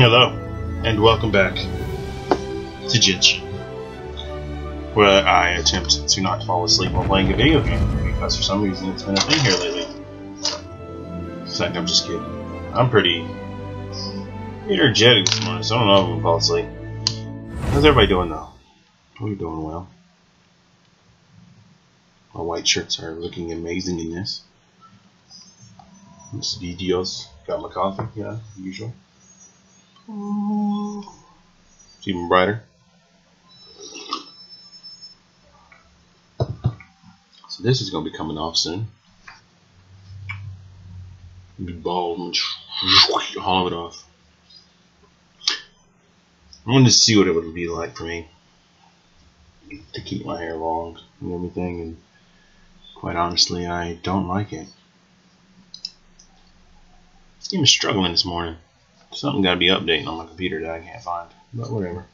Hello, and welcome back to Jitch, where I attempt to not fall asleep while playing a video game, because for some reason it's been a thing here lately. It's like, I'm just kidding. I'm pretty energetic this morning, so I don't know if I'm gonna fall asleep. How's everybody doing though? We're doing well. My white shirts are looking amazing in this. It's DDoS. Got my coffee, yeah, usual. It's even brighter. So this is going to be coming off soon. Be bald and haul it off. I wanted to see what it would be like for me to keep my hair long and everything, and quite honestly, I don't like it. Is struggling this morning. Something got to be updating on my computer that I can't find, but whatever.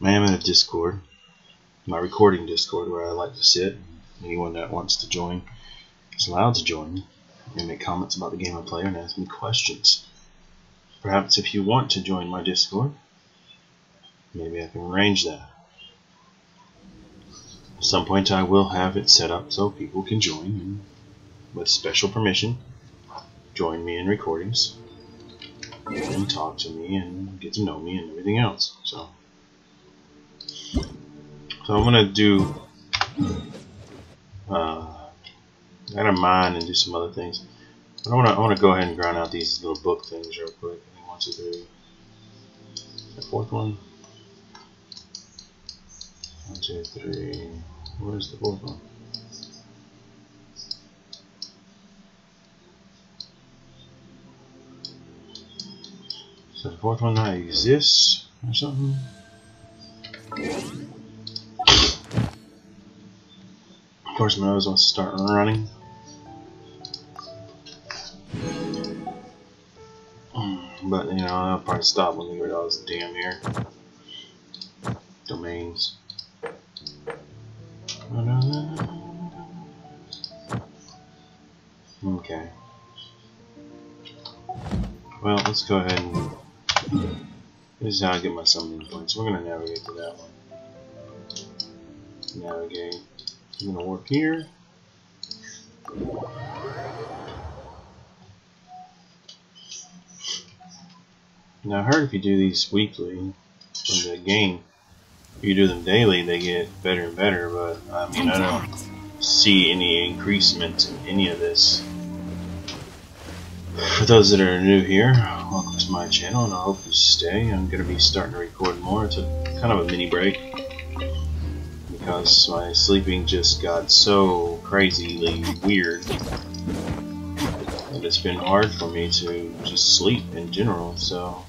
I am in a Discord, my recording Discord, where I like to sit. Anyone that wants to join is allowed to join and make comments about the game I play and ask me questions. Perhaps if you want to join my Discord, maybe I can arrange that. At some point I will have it set up so people can join with special permission, join me in recordings and talk to me and get to know me and everything else. So, so I'm gonna do. Uh, I gotta mine and do some other things. I wanna I wanna go ahead and grind out these little book things real quick. One, two, three. The fourth one. One, two, three. Where's the fourth one? So the fourth one not exists or something. Of course my nose wants to start running. But you know, I'll probably stop when we get all this damn here. Domains. Okay. Well, let's go ahead and this is how I get my summoning points. We're going to navigate to that one. Navigate. I'm going to warp here. Now I heard if you do these weekly in the game, if you do them daily, they get better and better, but I mean, I don't see any increasement in any of this. For those that are new here, welcome to my channel and I hope you stay. I'm going to be starting to record more. It's a kind of a mini break because my sleeping just got so crazily weird that it's been hard for me to just sleep in general, so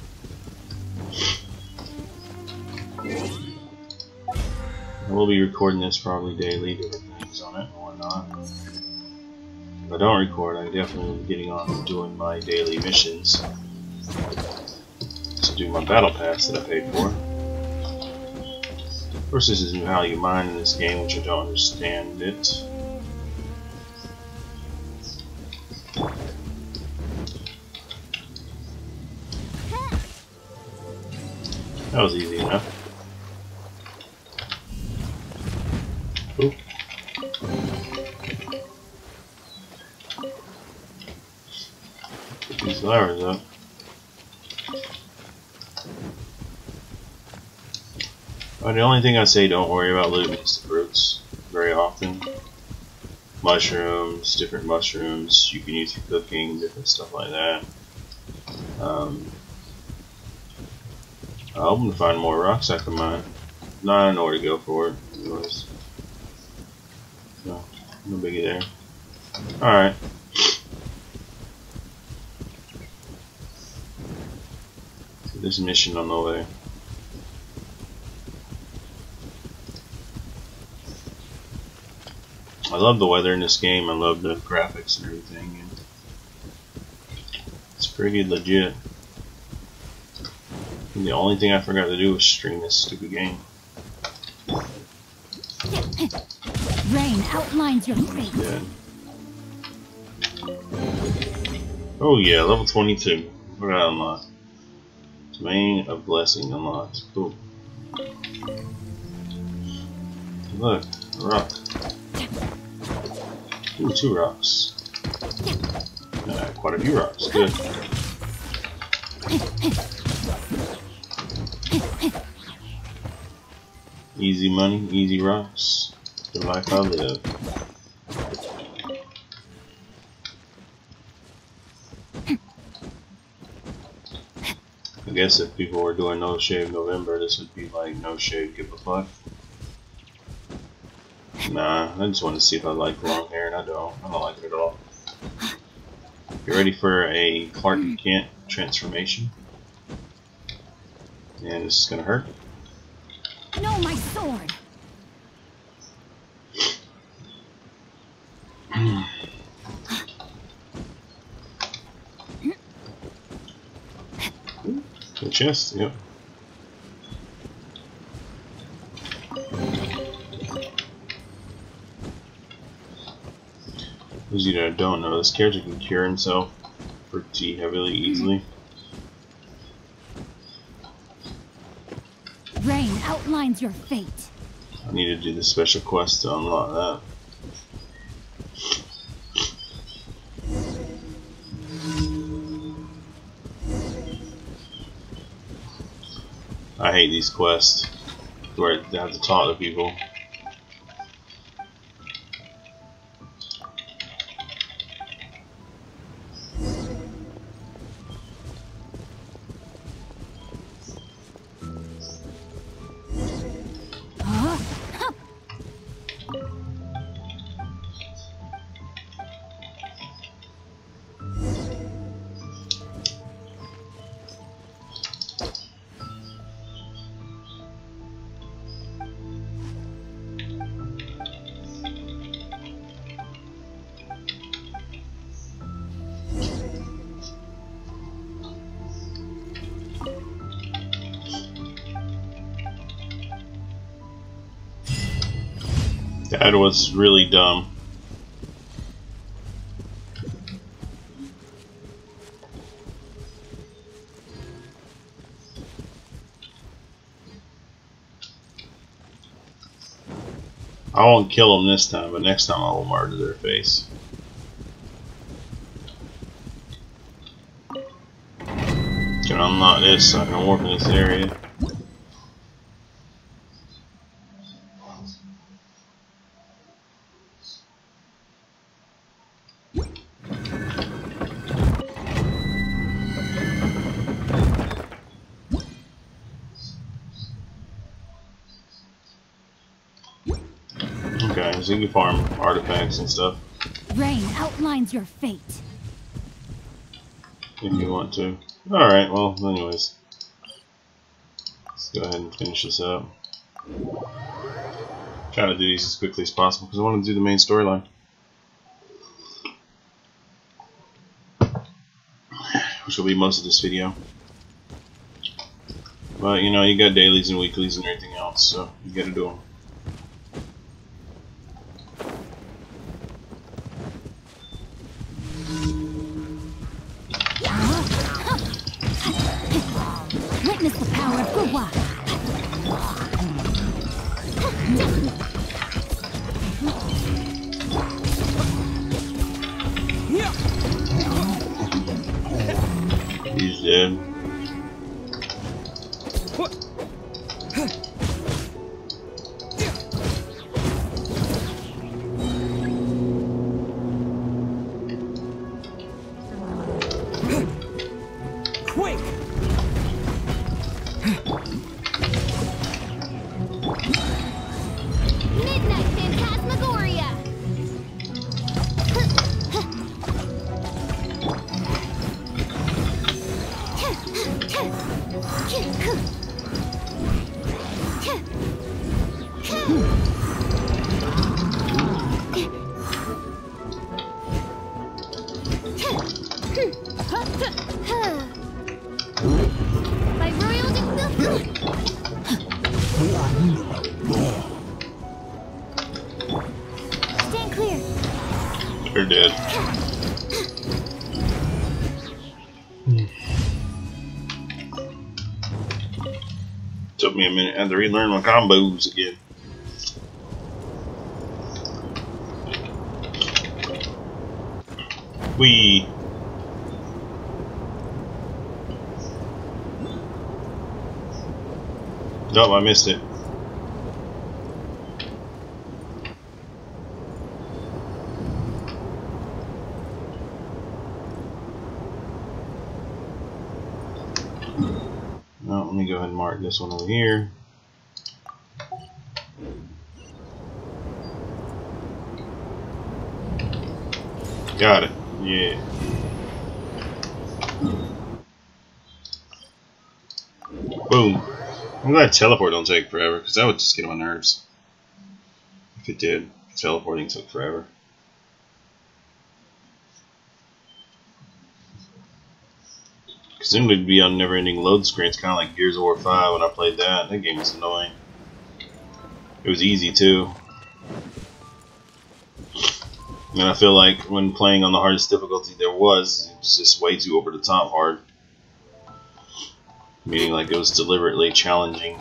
I will be recording this probably daily, different things on it and whatnot. If I don't record, I'm definitely getting on and doing my daily missions to do my battle pass that I paid for. Of course, this is how you mine in this game, which I don't understand it. That was easy enough. these levers up. Well, the only thing I say don't worry about looting is the fruits very often. Mushrooms, different mushrooms you can use for cooking, different stuff like that. Um, I hope to find more rocks I can mine. No, I don't know where to go for it. Anyways. No, no biggie there. Alright. There's a mission on the way. I love the weather in this game. I love the graphics and everything. And it's pretty legit. And the only thing I forgot to do was stream this stupid game. Rain outlines your fate. Dead. Oh yeah, level 22. What did I unlock? Domain of Blessing unlocked. Cool. Look, a rock. Ooh, two rocks. Uh, quite a few rocks. Good. Easy money, easy rocks. The life I live. I guess if people were doing No Shave November, this would be like No Shave Give a Fuck. Nah, I just want to see if I like long hair, and I don't. I don't like it at all. You ready for a Clark hmm. Kent transformation? And this is gonna hurt. No, my sword. The chest, yep. Those of you that don't know, this character can cure himself pretty heavily easily. Rain outlines your fate. I need to do the special quest to unlock that. I hate these quests where I have to talk to people. Was really dumb. I won't kill them this time, but next time I will murder their face. Can I unlock this so I can warp in this area. Okay, so you can farm artifacts and stuff Rain outlines your fate. if you want to. Alright, well, anyways. Let's go ahead and finish this up. Try to do these as quickly as possible because I want to do the main storyline. Which will be most of this video. But, you know, you got dailies and weeklies and everything else, so you gotta do them. I had to relearn my combos again. We. Nope, I missed it. Let me go ahead and mark this one over here. Got it. Yeah. Boom. I'm glad teleport don't take forever, because that would just get on my nerves. If it did. Teleporting took forever. Then we'd be on never-ending load screens, kind of like Gears of War 5 when I played that. That game was annoying. It was easy, too. And I feel like when playing on the hardest difficulty there was, it was just way too over the top hard. Meaning like it was deliberately challenging.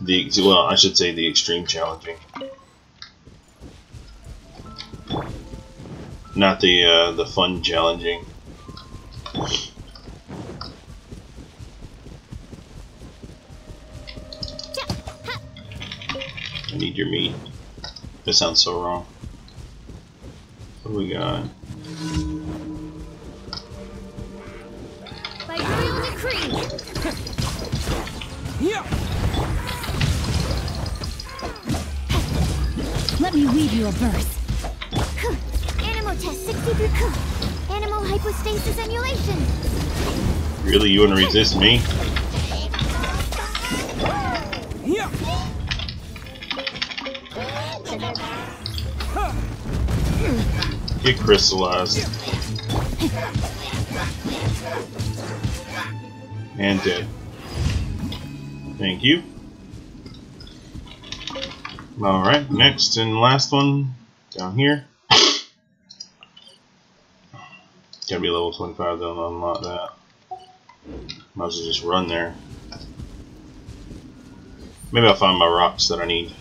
The well, I should say the extreme challenging. Not the uh, the fun challenging. I need your meat. That sounds so wrong. What do we got? By royal decree. yeah. Let me weave you a verse. Animal test 63. Animal hypostasis emulation. Really, you want to resist me? Get crystallized. And dead. Thank you. Alright, next and last one down here. Gotta be level 25 though to unlock that. Might as well just run there. Maybe I'll find my rocks that I need.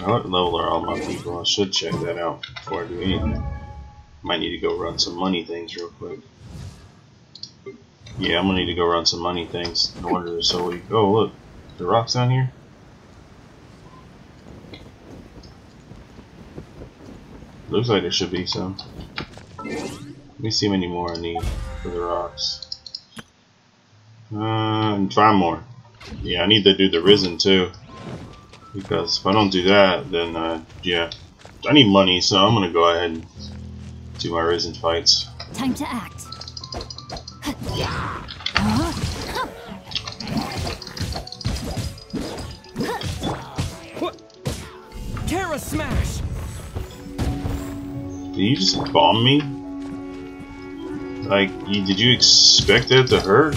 What level are all my people? I should check that out before I do anything. Might need to go run some money things real quick. Yeah, I'm gonna need to go run some money things in order so we oh look. The rocks down here? Looks like there should be some. Let me see how many more I need for the rocks. Uh, and five more. Yeah, I need to do the risen too. Because if I don't do that, then uh, yeah, I need money, so I'm gonna go ahead and do my risen fights. Time to act. Terra Smash! Did you just bomb me? Like, you, did you expect that to hurt?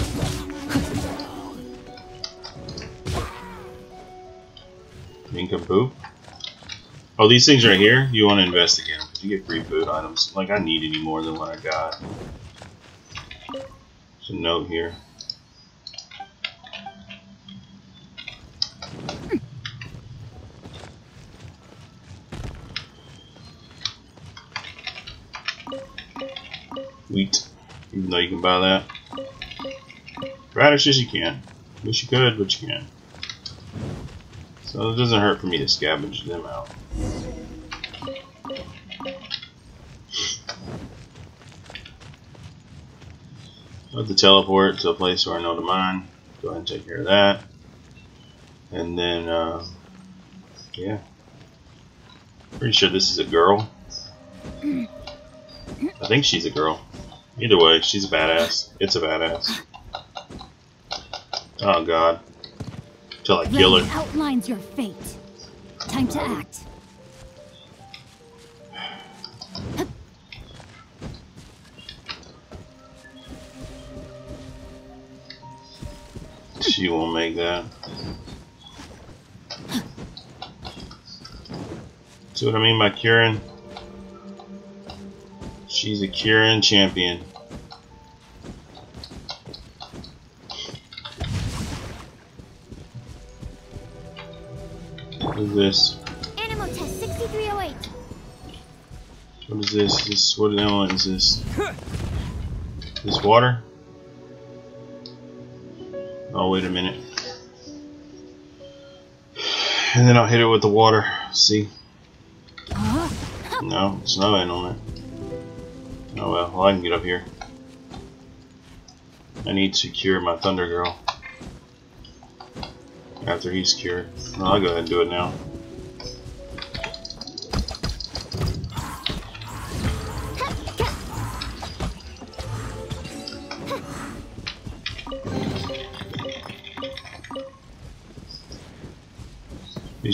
Nincompoop? Oh, these things right here, you want to investigate them. You get free food items. Like, I need any more than what I got. There's a note here. Wheat. Even though you can buy that. Radishes you can. Wish you could, but you can. So it doesn't hurt for me to scavenge them out. Let the teleport to a place where I know to mine. Go ahead and take care of that. And then, uh, yeah. Pretty sure this is a girl. I think she's a girl. Either way, she's a badass. It's a badass. Oh god. Till I kill her. outlines your fate. Time to act. She won't make that. See what I mean by Kieran? She's a Kieran champion. This? Animal test 6308. What is this? This what element is this? This water? Oh wait a minute. And then I'll hit it with the water. See? No, it's no element. Oh well, well I can get up here. I need to cure my Thunder Girl. After he's cured. Well, I'll go ahead and do it now.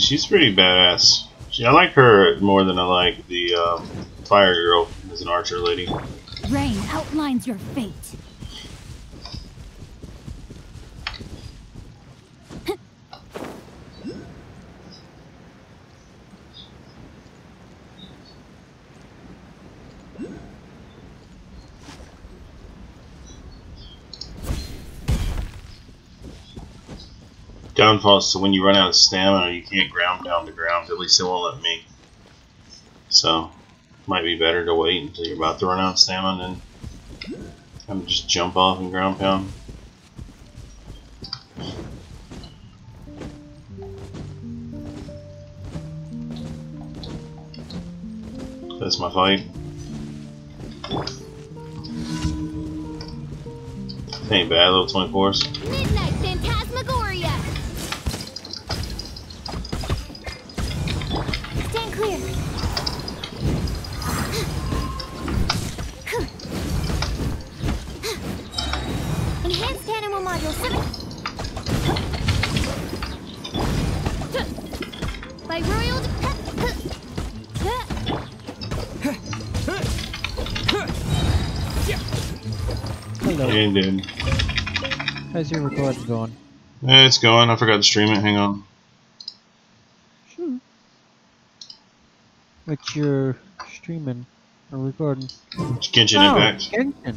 She's pretty badass. She, I like her more than I like the um, Fire Girl as an archer lady. Rain outlines your fate. Is so when you run out of stamina, you can't ground pound the ground. At least it won't let me. So, might be better to wait until you're about to run out of stamina and just jump off and ground pound. That's my fight. Ain't bad, little 24s. Midnight Phantasmagoria. Stand clear. Enhanced animal module 7. By Royal. Hello. And then How's your recording going? It's going. I forgot to stream it. Hang on. Sure. What's your streaming or recording? Genshin oh, Impact. Genshin.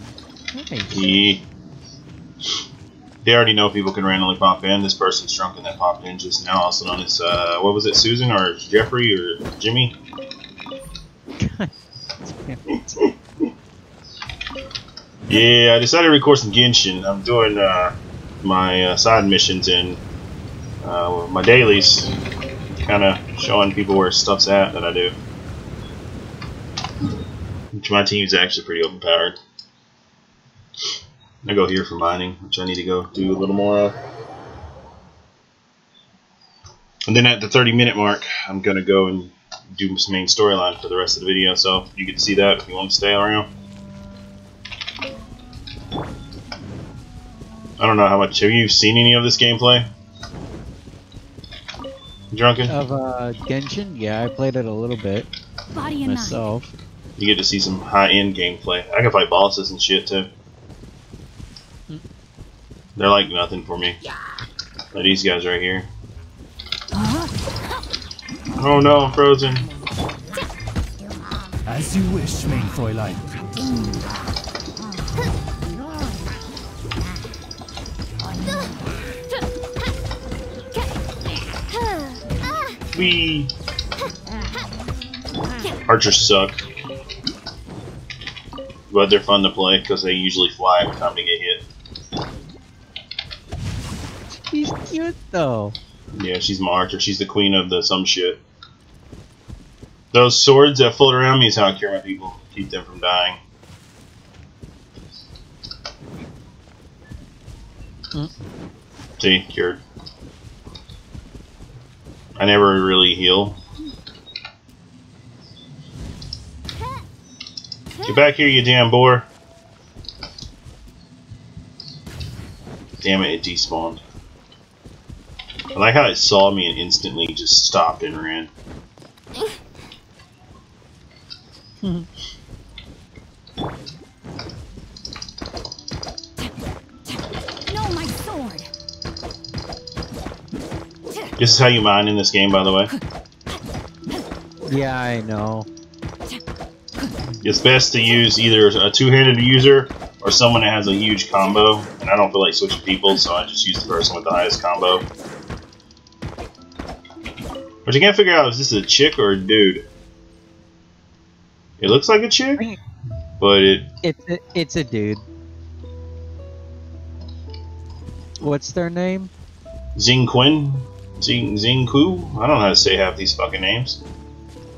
Nice. Yeah. They already know people can randomly pop in. This person's drunken that popped in just now, also known as uh, what was it, Susan or Jeffrey or Jimmy? Yeah, I decided to record some Genshin. I'm doing uh, my uh, side missions and uh, my dailies, kind of showing people where stuff's at that I do. Which my is actually pretty overpowered. I go here for mining, which I need to go do a little more of. And then at the 30 minute mark, I'm gonna go and do some main storyline for the rest of the video, so you get to see that if you want to stay around. I don't know how much. Have you seen any of this gameplay? Drunken? Of uh, Genshin? Yeah, I played it a little bit Body and mind. myself. You get to see some high end gameplay. I can fight bosses and shit too. Hmm. They're like nothing for me. Like these guys right here. Oh no, I'm frozen. As you wish, mein Fräulein. Wee. Archers suck. But they're fun to play because they usually fly every time they get hit. She's cute though. Yeah, she's my archer. She's the queen of the some shit. Those swords that float around me is how I cure my people. Keep them from dying. Hmm. See, cured. I never really heal. Get back here, you damn boar. Damn it, it despawned. I like how it saw me and instantly just stopped and ran. No, my sword. This is how you mine in this game, by the way. Yeah, I know. It's best to use either a two-handed user or someone that has a huge combo. And I don't feel like switching people, so I just use the person with the highest combo. But you can't figure out is this a chick or a dude. It looks like a chick, but it It's a, it's a dude. What's their name? Xing Quinn, Xing Xing Ku. I don't know how to say half these fucking names.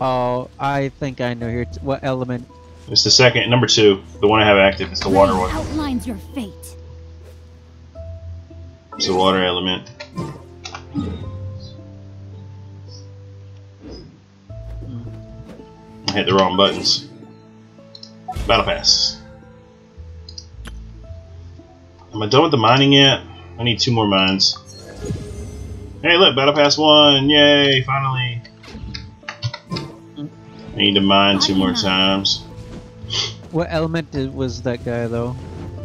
Oh, I think I know here. T- what element? It's the second, number two, the one I have active. It's the water Rain one. outlines your fate. It's the water element. I hit the wrong buttons. Battle pass. Am I done with the mining yet? I need two more mines. Hey, look, battle pass one! Yay! Finally. I need to mine two more times. What element did, was that guy though?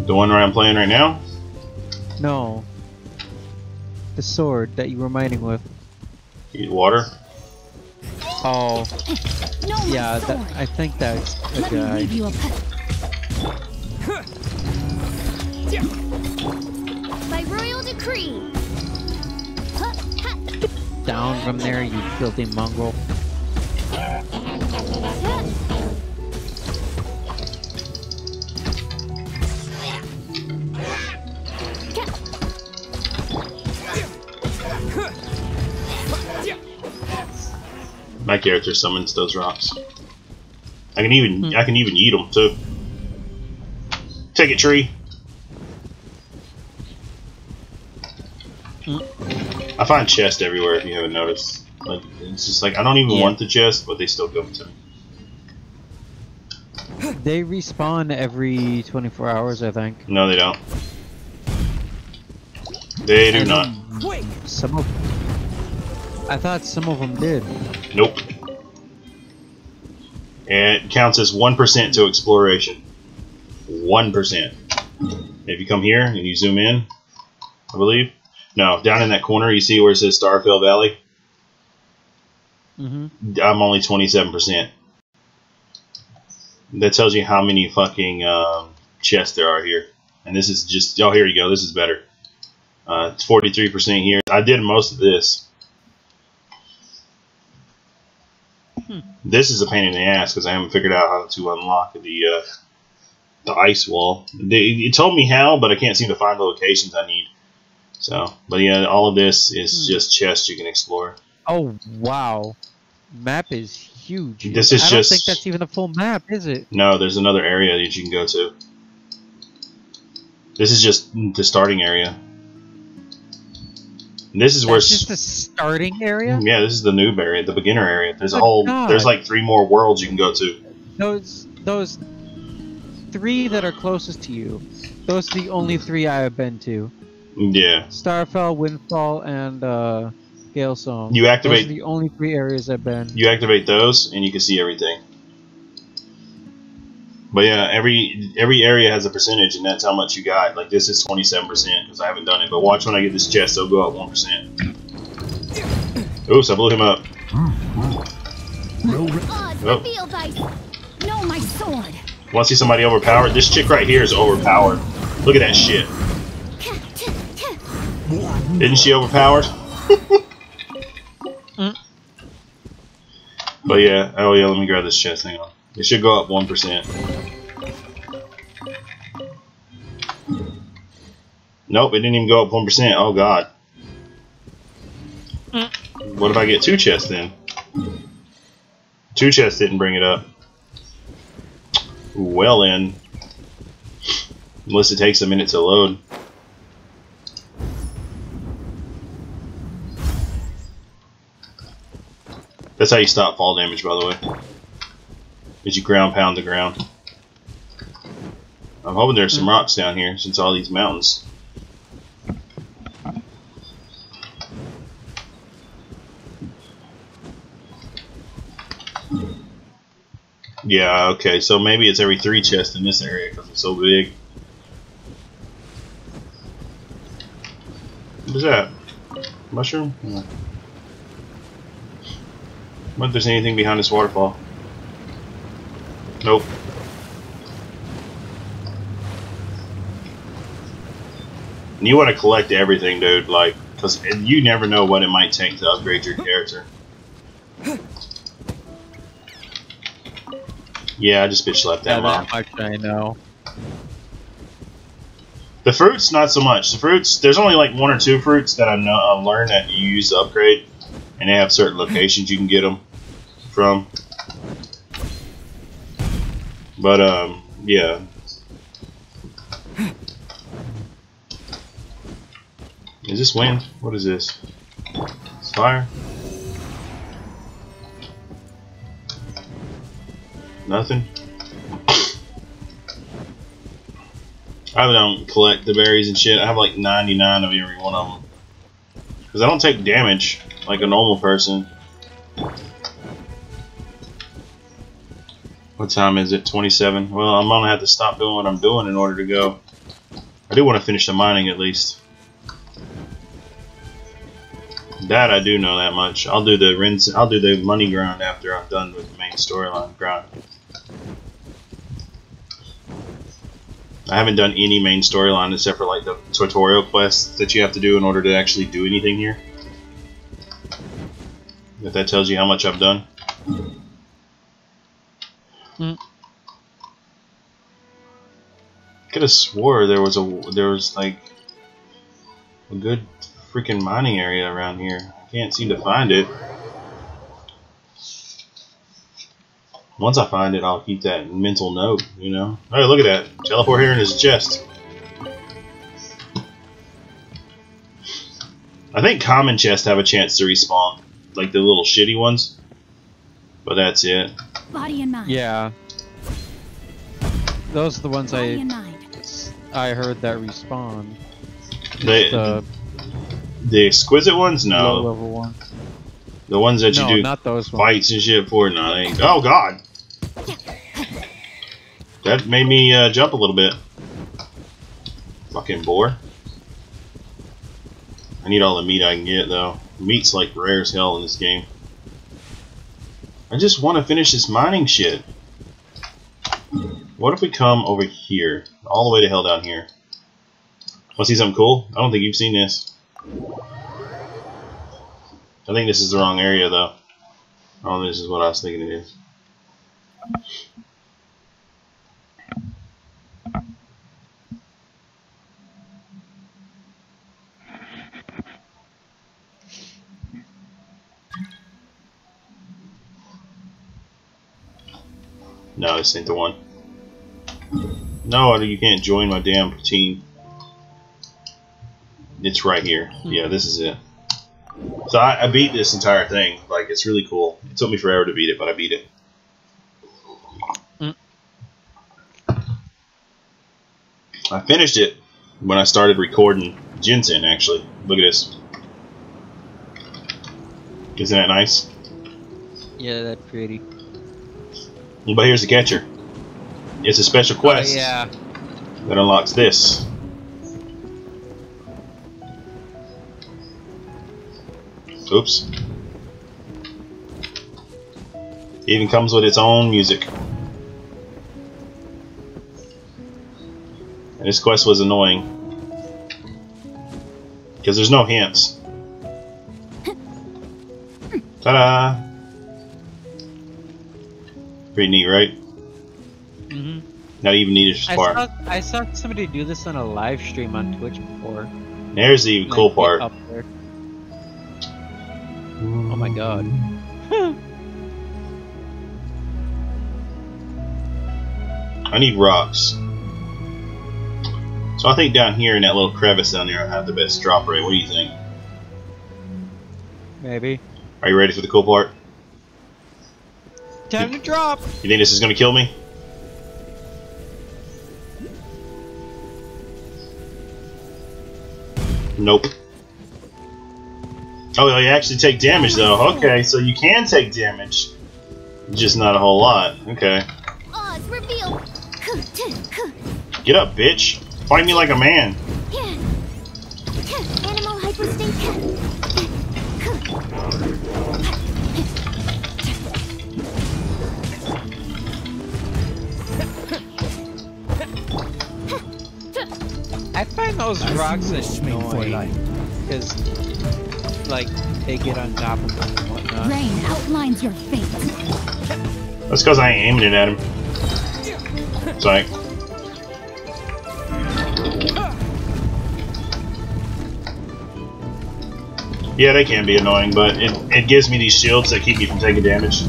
The one where I'm playing right now. No. The sword that you were mining with. Eat water. Oh, No, yeah. That, I think that's a Let me guy. leave you a pet. By royal decree. Down from there, you filthy mongrel. My character summons those rocks. I can even hmm. I can even eat them too. Take it, tree. Hmm. I find chests everywhere if you haven't noticed. Like it's just like I don't even Yeah. want the chest, but they still give it to me. They respawn every 24 hours, I think. No, they don't. They do And not. Some of. I thought some of them did. Nope. And it counts as one percent to exploration. One percent. If you come here and you zoom in, I believe. No, down in that corner, you see where it says Starfell Valley. Mm -hmm. I'm only twenty-seven percent. That tells you how many fucking um, chests there are here. And this is just oh, here you go. This is better. Uh, it's forty-three percent here. I did most of this. This is a pain in the ass because I haven't figured out how to unlock the uh, the ice wall. They, it told me how, but I can't seem to find the locations I need. So, but yeah, all of this is Hmm. just chests you can explore. Oh wow, map is huge. This is I don't just- think that's even a full map, is it? No, there's another area that you can go to. This is just the starting area. And this is where That's just the starting area. Mm, yeah, this is the noob area, the beginner area. There's a whole God. there's like three more worlds you can go to. Those those three that are closest to you. Those are the only mm. three I have been to. Mm, yeah. Starfell, Windwail, and uh, Gale Song. You activate- Those are the only three areas I've been. You activate those and you can see everything. But yeah, every every area has a percentage, and that's how much you got. Like this is twenty seven percent because I haven't done it. But watch when I get this chest, it'll go up one percent. Oops, I blew him up. No re- Odds Oh. revealed by No, my sword. Want to see somebody overpowered? This chick right here is overpowered. Look at that shit. Isn't she overpowered? But yeah, oh yeah, let me grab this chest. Hang on. It should go up 1%. Nope, it didn't even go up 1%. Oh god. What if I get two chests then? Two chests didn't bring it up. Well then. Unless it takes a minute to load. That's how you stop fall damage, by the way. Is you ground pound the ground. I'm hoping there's some mm. rocks down here, since all these mountains. Yeah, okay, so maybe it's every three chests in this area because it's so big. What is that? Mushroom? Yeah. What if there's anything behind this waterfall? Nope. And you want to collect everything, dude, like, because you never know what it might take to upgrade your character. Yeah, I just bitch slapped Yeah, that mom. that much I know. The fruits, not so much. The fruits, there's only like one or two fruits that I know I've learned that you use to upgrade, and they have certain locations you can get them from. But um, yeah. Is this wind? What is this? It's fire? Nothing. I don't collect the berries and shit. I have like 99 of every one of them. Because I don't take damage like a normal person. What time is it? 27? Well, I'm gonna have to stop doing what I'm doing in order to go. I do want to finish the mining at least. That I do know that much. I'll do the rinse. I'll do the money grind after I'm done with the main storyline grind. I haven't done any main storyline except for like the tutorial quests that you have to do in order to actually do anything here. If that tells you how much I've done. Hmm. Could have swore there was a there was like a good freaking mining area around here. I can't seem to find it. Once I find it, I'll keep that mental note, you know? Hey, look at that. Teleport here in his chest. I think common chests have a chance to respawn. Like the little shitty ones. But that's it. Body and mind. Yeah. Those are the ones Body I and mind. I heard that respawn. The, The the exquisite ones? low No. level ones. The ones that you No, do not those ones. fights and shit for? No, they. Oh, God! That made me uh, jump a little bit. Fucking boar. I need all the meat I can get, though. Meat's like rare as hell in this game. I just want to finish this mining shit. What if we come over here? All the way to hell down here. Want to see something cool? I don't think you've seen this. I think this is the wrong area, though. Oh, this is what I was thinking it is. No, this ain't the one. No, you can't join my damn team. It's right here. Yeah, this is it. So I, I beat this entire thing. Like, it's really cool. It took me forever to beat it, but I beat it. Mm. I finished it when I started recording Genshin, actually. Look at this. Isn't that nice? Yeah, that's pretty. But here's the catcher. It's a special oh, quest Oh, yeah. that unlocks this. Oops. It even comes with its own music. And this quest was annoying. Because there's no hints. Ta-da! Pretty neat, right? hmm Not even needed I part. saw I saw somebody do this on a live stream on Twitch before. There's the cool Like, part. Up there. Oh my god. I need rocks. So I think down here in that little crevice down there I have the best drop rate. What do you think? Maybe. Are you ready for the cool part? Time to drop. You think this is gonna kill me? Nope. Oh, you actually take damage though. Oh. Okay, so you can take damage. Just not a whole lot. Okay. Oz reveal. Get up, bitch. Fight me like a man. I find those rocks Wish me for annoying life. because, like they get on top of them and whatnot. Rain outlines your fate. That's because I ain't aiming it at him. It's like. Yeah, they can be annoying, but it, it gives me these shields that keep me from taking damage.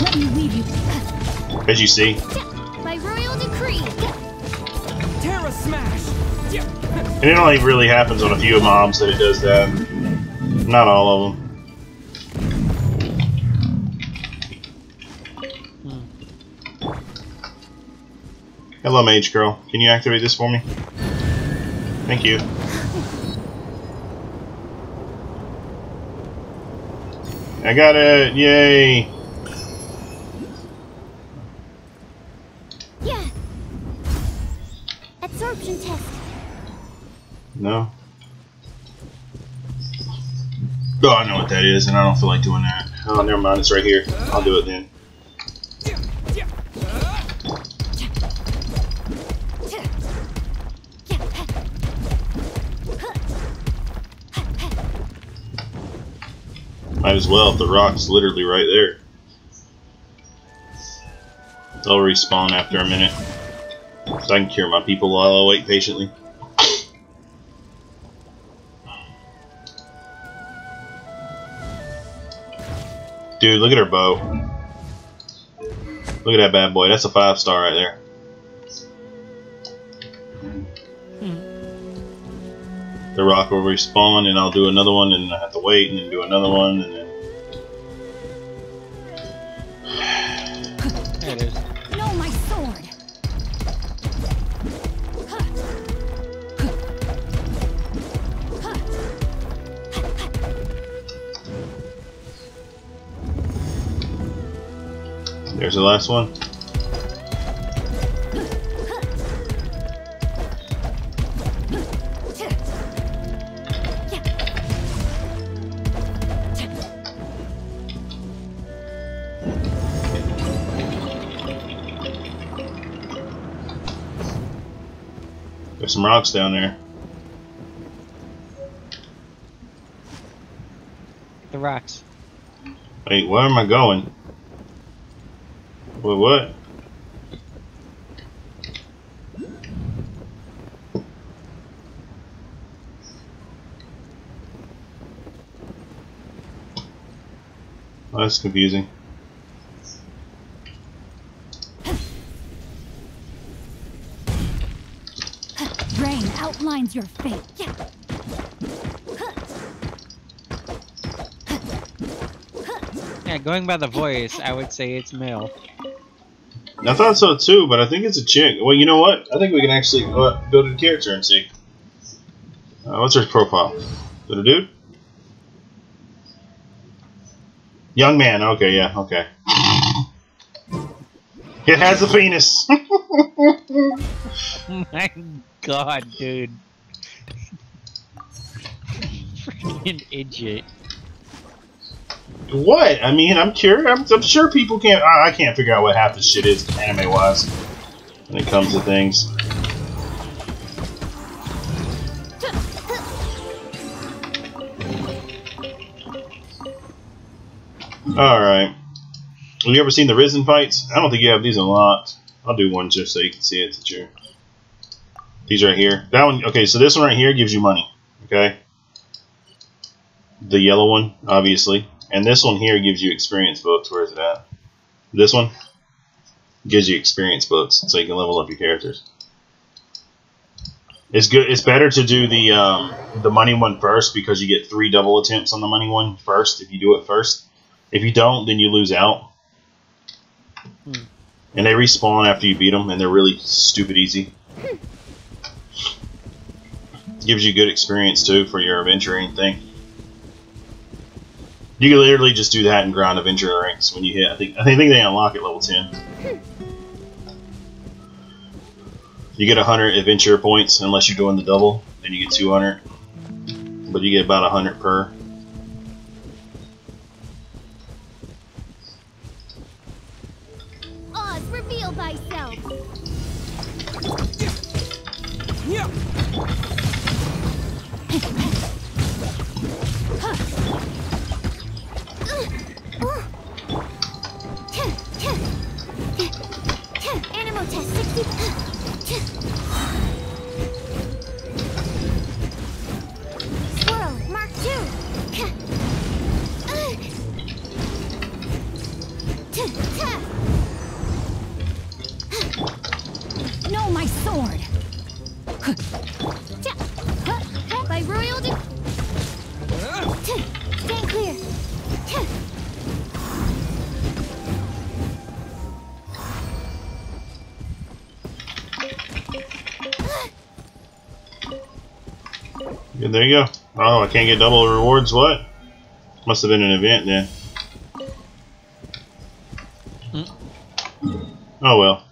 Let me leave you. As you see. And it only really happens on a few mobs that it does that. Not all of them. Hello, Mage Girl. Can you activate this for me? Thank you. I got it! Yay! Yeah. Absorption test. No? Oh, I know what that is, and I don't feel like doing that. Oh, never mind. It's right here. I'll do it then. Might as well the rock's literally right there. They'll respawn after a minute. So I can cure my people while I wait patiently. Dude, look at her bow. Look at that bad boy. That's a five star right there. Hmm. The rock will respawn, and I'll do another one, and I have to wait, and then do another one, and then. There it is. There's the last one. There's some rocks down there. The rocks. Wait, where am I going? Wait, what? Oh, that's confusing. Rain outlines your fate. Yeah, going by the voice, I would say it's male. I thought so too, but I think it's a chick. Well, you know what? I think we can actually go to character and see. Uh, what's her profile? Is it a dude? Young man. Okay, yeah, okay. It has a penis. my god, dude. Freaking idiot. What? I mean, I'm curious. I'm, I'm sure people can't. I, I can't figure out what half the shit is anime wise when it comes to things. Alright. Have you ever seen the Risen fights? I don't think you have these unlocked. I'll do one just so you can see it. That These right here. That one. Okay, so this one right here gives you money. Okay. The yellow one, obviously, and this one here gives you experience books. Where is it at? This one gives you experience books, so you can level up your characters. It's good. It's better to do the um, the money one first because you get three double attempts on the money one first if you do it first. If you don't, then you lose out. And they respawn after you beat them, and they're really stupid easy. Gives you good experience too for your adventuring thing. You can literally just do that and grind adventure ranks when you hit. I think I think they unlock at level ten. You get hundred adventure points unless you're doing the double. Then you get two hundred, but you get about hundred per. There you go. Oh, I can't get double rewards. What? Must have been an event then. Hmm. Oh well.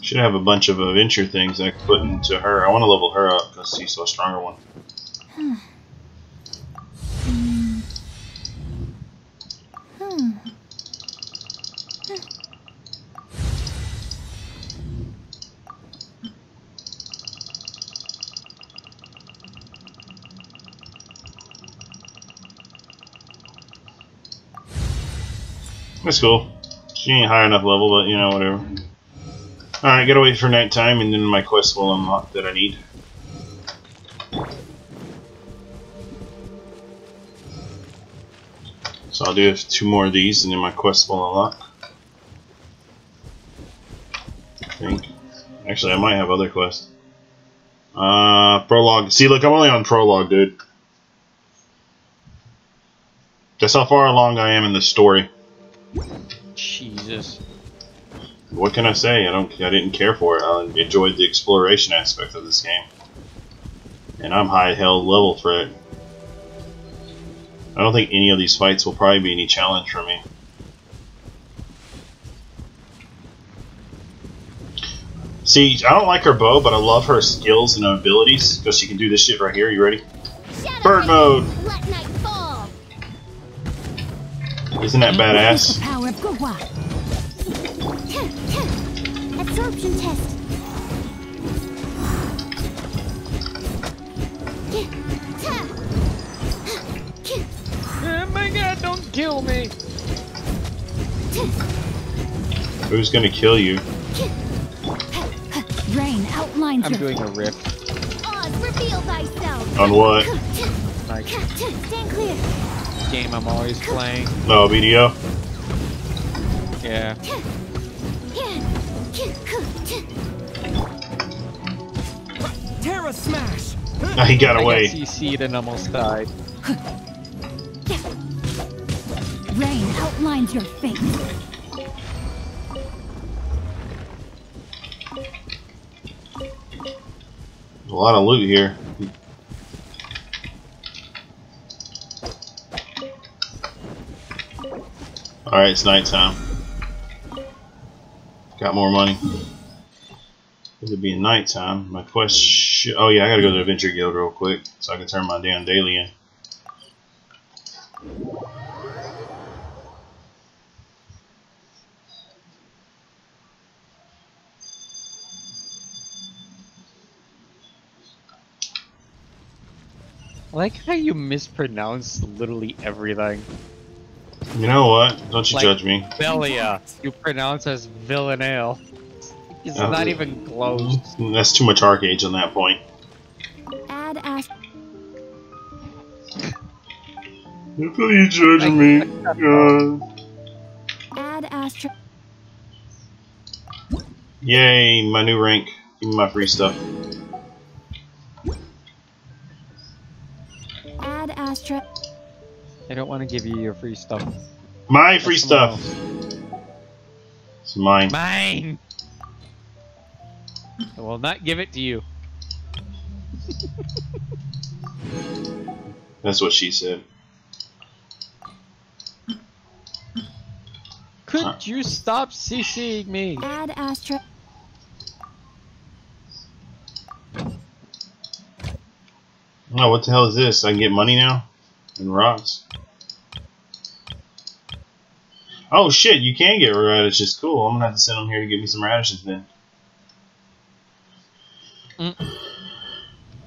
Should have a bunch of adventure things I could put into her. I want to level her up because she's a stronger one. Hmm. That's cool. She ain't high enough level, but you know, whatever. Alright, gotta wait for nighttime and then my quest will unlock that I need. So I'll do two more of these and then my quest will unlock. I think. Actually, I might have other quests. Uh, prologue. See, look, I'm only on prologue, dude. That's how far along I am in the story. Jesus. What can I say? I don't. I didn't care for it. I enjoyed the exploration aspect of this game, and I'm high hell level for it. I don't think any of these fights will probably be any challenge for me. See, I don't like her bow, but I love her skills and abilities because she can do this shit right here. You ready? Bird mode. Let night fall. Isn't that badass? Absorption test. Oh my god, don't kill me! Who's gonna kill you? Rain outlines I'm doing a rift. Oz, reveal thyself. On what? Like, Stand clear. game I'm always playing. Oh, BDO. Yeah. Terra Smash! Ah, he got away. I away. got CC'd and almost died. rain outlines your face. A lot of loot here. Alright, it's nighttime. Got more money. It'll be nighttime. My quest. Sh oh, yeah, I gotta go to the Adventure Guild real quick so I can turn my damn daily in. I like how you mispronounce literally everything. You know what? Don't you Like- judge me. Belia, you pronounce as Villanelle. It's Oh. not even close. That's too much arcade on that point. Add Ash. How you judging me? Uh, Add Astra. yay, my new rank. Give me my free stuff. Add Astra. I don't want to give you your free stuff. My free That's stuff. It's mine. Mine! I will not give it to you. That's what she said. Could Huh. you stop CCing me? Add Astra. Oh, what the hell is this? I can get money now? And rocks. Oh shit, you can get radishes. Cool. I'm gonna have to send them here to get me some radishes then. Mm.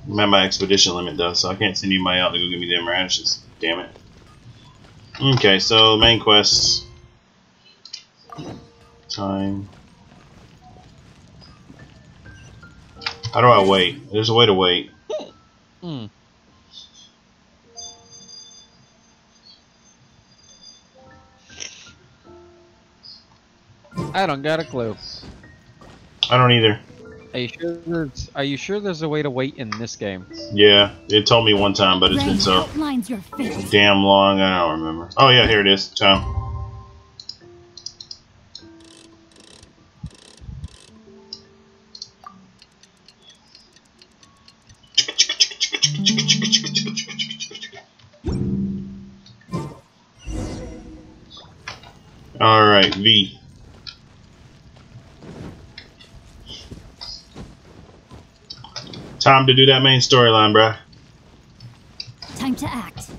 I'm at my expedition limit though, so I can't send anybody out to go get me them radishes. Damn it. Okay, so main quests. Time. How do I wait? There's a way to wait. Hmm. I don't got a clue. I don't either. Are you sure there's Are you sure there's a way to wait in this game? Yeah, it told me one time, but it's been so damn long. I don't remember. Oh yeah, here it is. Time. All right, V. Time to do that main storyline, bruh. Time to act.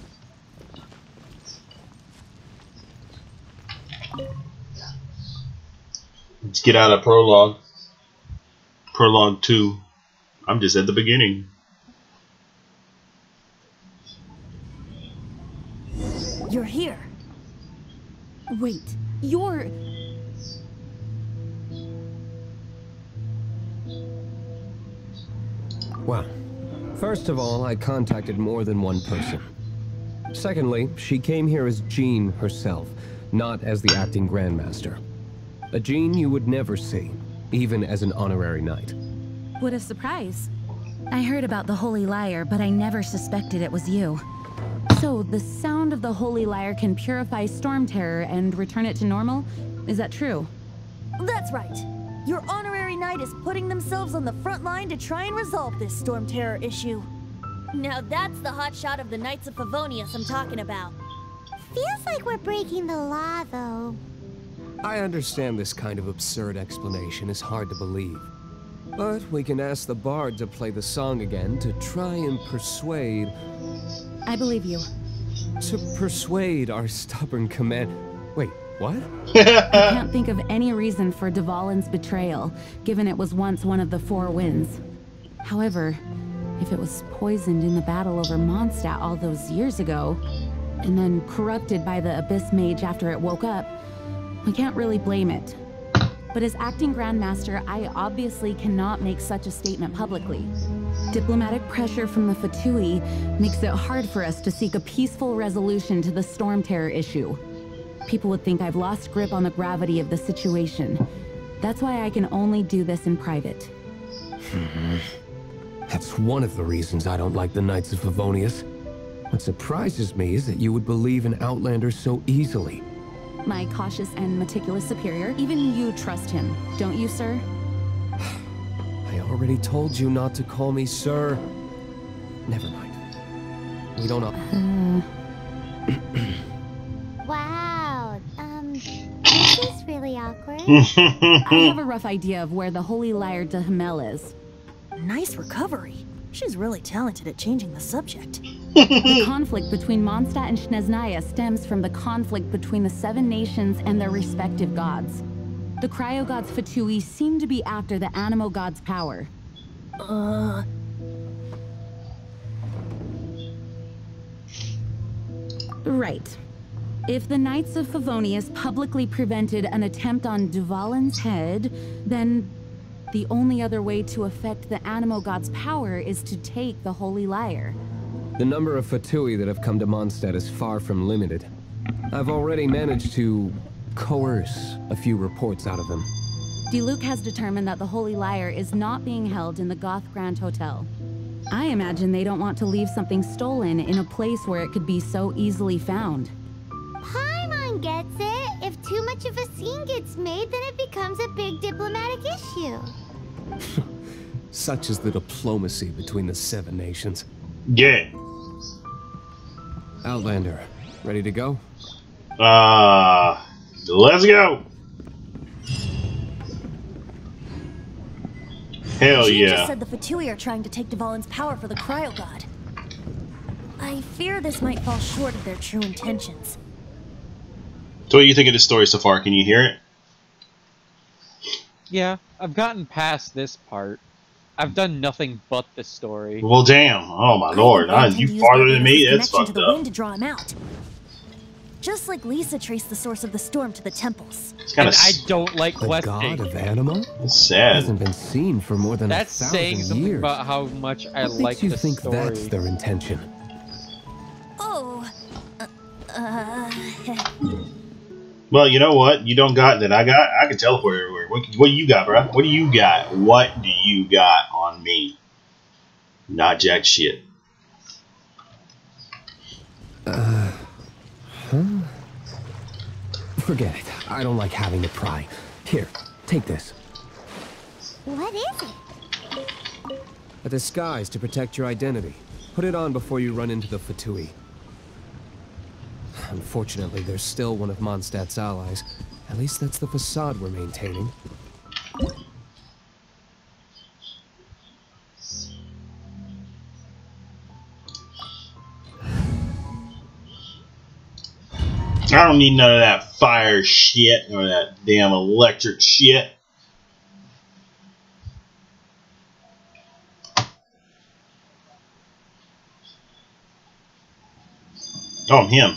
Let's get out of prologue. Prologue 2. I'm just at the beginning. You're here. Wait, you're. Well, first of all, I contacted more than one person. Secondly, she came here as Jean herself, not as the acting Grandmaster. A Jean you would never see, even as an honorary knight. What a surprise. I heard about the Holy Lyre, but I never suspected it was you. So, the sound of the Holy Lyre can purify Storm Terror and return it to normal? Is that true? That's right. Your honorary knight is putting themselves on the front line to try and resolve this storm terror issue. Now that's the hot shot of the Knights of Favonius I'm talking about. Feels like we're breaking the law, though. I understand this kind of absurd explanation is hard to believe. But we can ask the bard to play the song again to try and persuade... I believe you. To persuade our stubborn command... Wait, what? I can't think of any reason for Dvalin's betrayal, given it was once one of the Four Winds. However, if it was poisoned in the battle over Mondstadt all those years ago, and then corrupted by the Abyss Mage after it woke up, we can't really blame it. But as acting Grandmaster, I obviously cannot make such a statement publicly. Diplomatic pressure from the Fatui makes it hard for us to seek a peaceful resolution to the Storm Terror issue. People would think I've lost grip on the gravity of the situation. That's why I can only do this in private. Mm-hmm. That's one of the reasons I don't like the Knights of Favonius. What surprises me is that you would believe an Outlander so easily. My cautious and meticulous superior, even you trust him, don't you, sir? I already told you not to call me sir. Never mind. We don't know. Uh, Wow. This is really awkward. I have a rough idea of where the Holy Lyre der Himmel is. Nice recovery. She's really talented at changing the subject. The conflict between Mondstadt and Snezhnaya stems from the conflict between the Seven Nations and their respective gods. The Cryo Gods Fatui seem to be after the Anemo God's power. Uh, Right. If the Knights of Favonius publicly prevented an attempt on Dvalin's head, then the only other way to affect the Anemo God's power is to take the Holy Lyre. The number of Fatui that have come to Mondstadt is far from limited. I've already managed to coerce a few reports out of them. Diluc has determined that the Holy Lyre is not being held in the Goth Grand Hotel. I imagine they don't want to leave something stolen in a place where it could be so easily found. Much of a scene gets made, then it becomes a big diplomatic issue. Such is the diplomacy between the Seven Nations. yeah. Outlander, ready to go? Uh, let's go. Hell Jean just yeah. said the Fatui are trying to take Dvalin's power for the Cryo God. I fear this might fall short of their true intentions. So what do you think of this story so far? Can you hear it? Yeah, I've gotten past this part. I've done nothing but the story. Well, damn. Oh my lord. think Ah, Ren can you use farther than me? Barbatos' That's connection fucked to the up. wind to draw him out. Just like Lisa traced the source of the storm to the temples. It's kind And of I don't like The god of Anemo? sad. Hasn't been seen for more than That's a thousand saying something years. about how much I what like makes you the think story. that's their intention? Oh. Uh, uh, Well, you know what? You don't got that I got. I can teleport everywhere. What, what do you got, bro? What do you got? What do you got on me? Not jack shit. Uh, Forget it. I don't like having to pry. Here, take this. What is it? A disguise to protect your identity. Put it on before you run into the Fatui. Unfortunately, they're still one of Mondstadt's allies. At least that's the facade we're maintaining. I don't need none of that fire shit or that damn electric shit. Oh, him.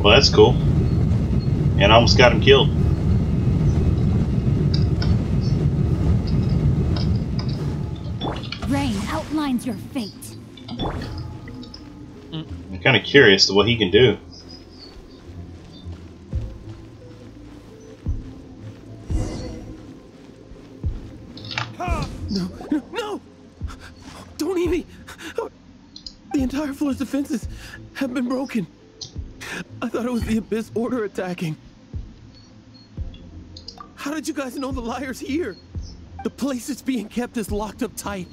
Well, that's cool. And I almost got him killed. Rain outlines your fate. I'm kind of curious to what he can do. No, no, no! Don't eat me! The entire floor's defenses have been broken. I thought it was the Abyss Order attacking. How did you guys know the lyre's here? The place it's being kept is locked up tight.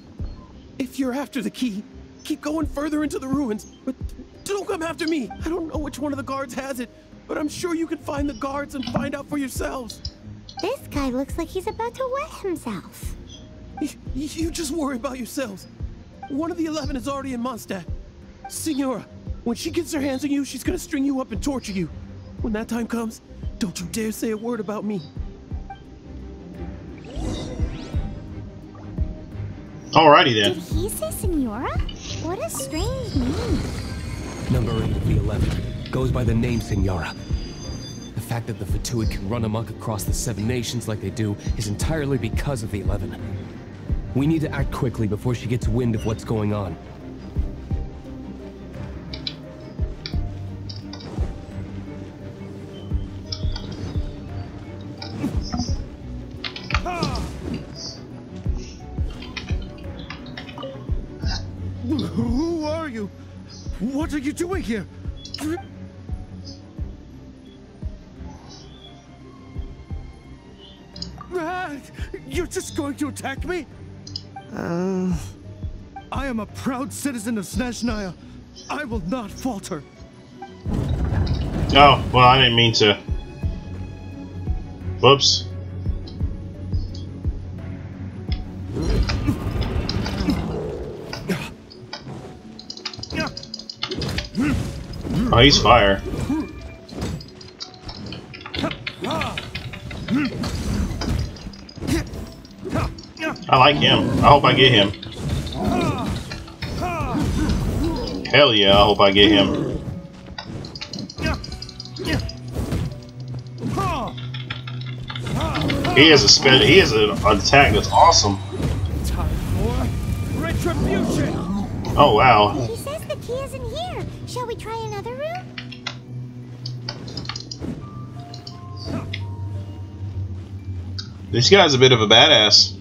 If you're after the key, keep going further into the ruins, but don't come after me. I don't know which one of the guards has it, but I'm sure you can find the guards and find out for yourselves. This guy looks like he's about to wet himself. Y- You just worry about yourselves. One of the eleven is already in Mondstadt. Signora, when she gets her hands on you, she's gonna string you up and torture you. When that time comes, don't you dare say a word about me. Alrighty Did then. he say Signora? What a strange name. Number 8 of the 11 goes by the name Signora. The fact that the Fatui can run amok across the Seven Nations like they do is entirely because of the Eleven. We need to act quickly before she gets wind of what's going on. What are you doing here? You're just going to attack me? Uh, I am a proud citizen of Snezhnaya. I will not falter. Oh, well, I didn't mean to. Whoops. Oh, he's fire. I like him. I hope I get him. Hell yeah, I hope I get him. He has a spell. He has an attack that's awesome. Time for retribution. Oh wow. He says the key isn't here. Shall we try another This guy's a bit of a badass.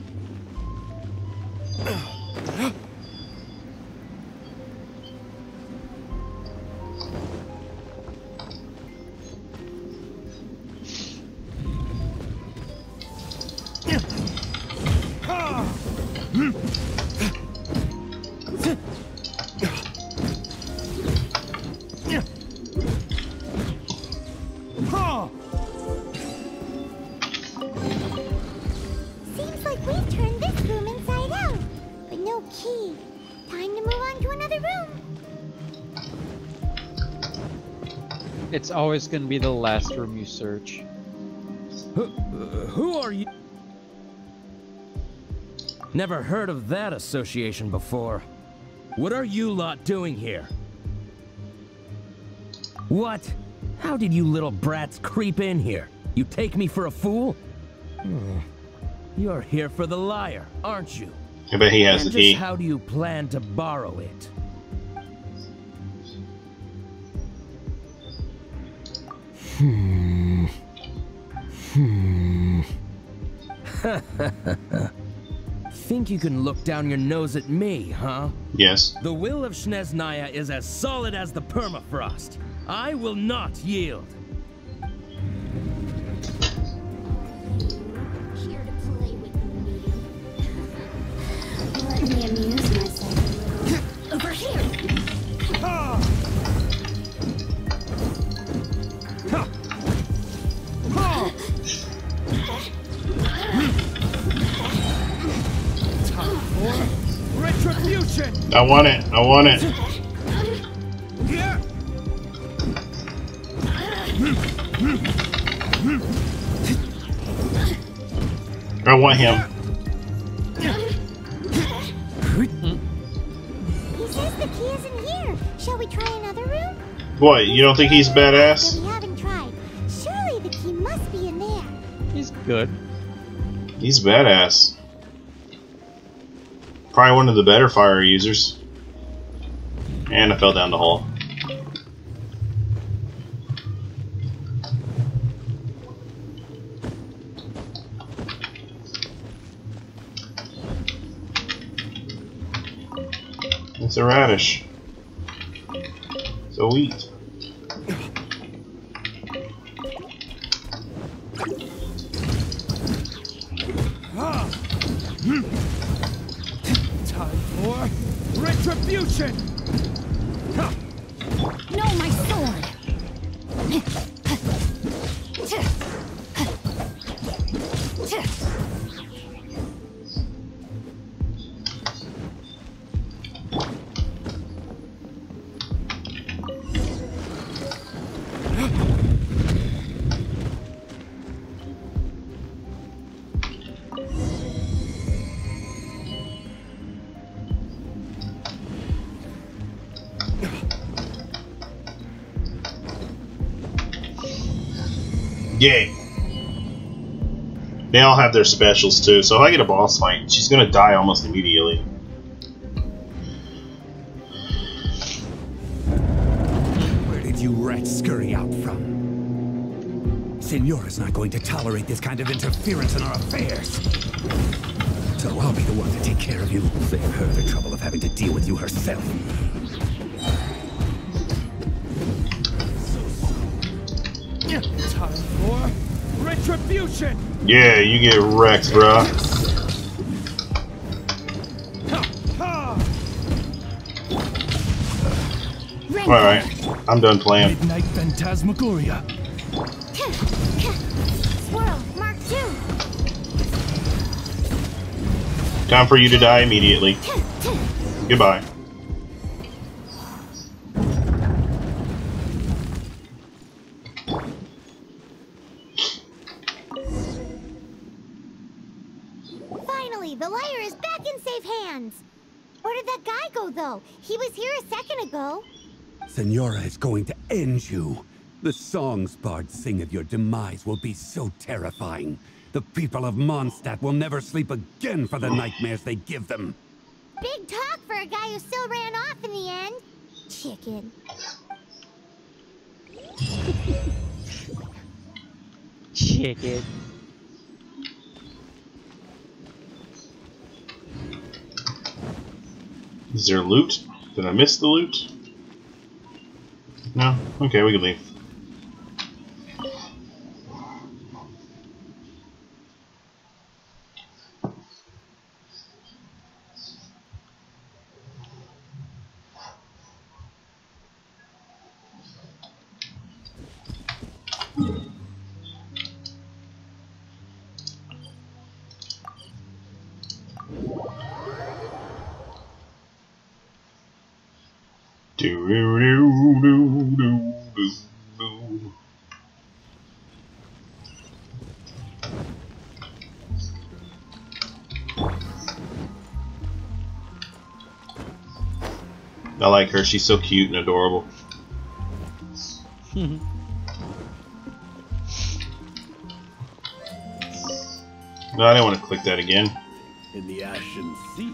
It's always going to be the last room you search. Who, who are you? Never heard of that association before. What are you lot doing here? What? How did you little brats creep in here? You take me for a fool? Hmm. You're here for the lyre, aren't you? I bet he has and the just key. how do you plan to borrow it? Hmm. Hmm. Think you can look down your nose at me, huh? Yes. The will of Snezhnaya is as solid as the permafrost. I will not yield. Here to play with me. Let me amuse retribution. I want it. I want it. I want him. He says the key isn't here. Shall we try another room? What? You don't think he's badass? We haven't tried. Surely the key must be in there. He's good. He's badass. Probably one of the better fire users. And I fell down the hole. It's a radish. It's a wheat. Time for retribution. Yay. They all have their specials too, so if I get a boss fight, she's gonna die almost immediately. Where did you rats scurry out from? Signora's not going to tolerate this kind of interference in our affairs. So I'll be the one to take care of you. Save her the trouble of having to deal with you herself. Time for retribution. Yeah, you get wrecked, bro. Alright, I'm done playing. Midnight Phantasmagoria. Swirl, Mark two. Time for you to die immediately. Goodbye. Songs bards sing of your demise will be so terrifying. The people of Mondstadt will never sleep again for the nightmares they give them. Big talk for a guy who still ran off in the end. Chicken. Chicken. Is there loot? Did I miss the loot? No? Okay, we can leave. Do do do do do do do. I like her. She's so cute and adorable. No, I don't want to click that again. In the Ashen Sea.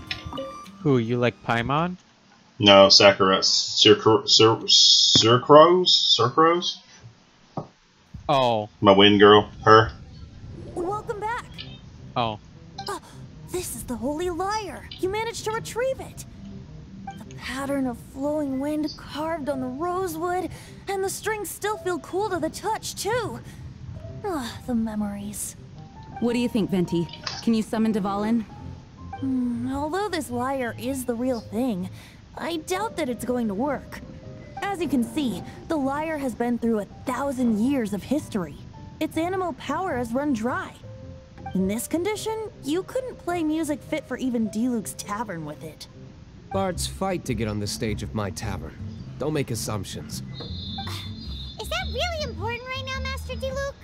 Who, you like Paimon? No, Sakura. Sucrose? Sucrose? Sucrose? Oh, My wind girl. Her. Welcome back. oh. This is the Holy Lyre. You managed to retrieve it. The pattern of flowing wind carved on the rosewood, and the strings still feel cool to the touch, too. Ah, the memories. What do you think, Venti? Can you summon Dvalin? Hmm, although this lyre is the real thing, I doubt that it's going to work. As you can see, the lyre has been through a thousand years of history. Its animal power has run dry. In this condition, you couldn't play music fit for even Diluc's tavern with it. Bards fight to get on the stage of my tavern. Don't make assumptions. Is that really important right now, Master Diluc?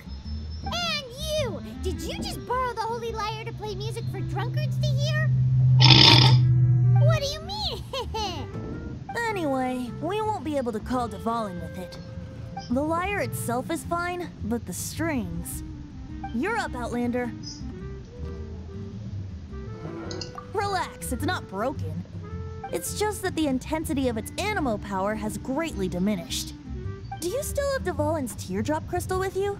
And you! Did you just borrow the Holy Lyre to play music for drunkards to hear? What do you mean? anyway, we won't be able to call Dvalin with it. The lyre itself is fine, but the strings. You're up, Outlander. Relax, it's not broken. It's just that the intensity of its Anemo power has greatly diminished. Do you still have Dvalin's teardrop crystal with you?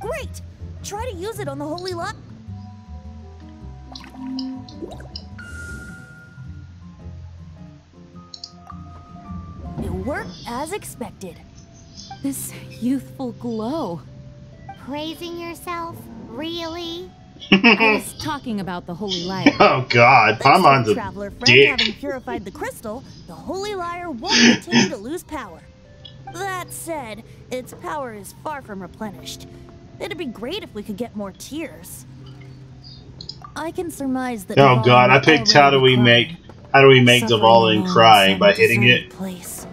Great! Try to use it on the holy lot. It worked as expected. This youthful glow. Praising yourself? Really? I was talking about the holy lyre. Oh god, Paimon's a Traveler friend dick. having purified the crystal, the holy lyre won't continue to lose power. That said, its power is far from replenished. It'd be great if we could get more tears. I can surmise that. Oh god, I picked how do we be make how do we make Suffering Dvalin alone cry by hitting it? Place.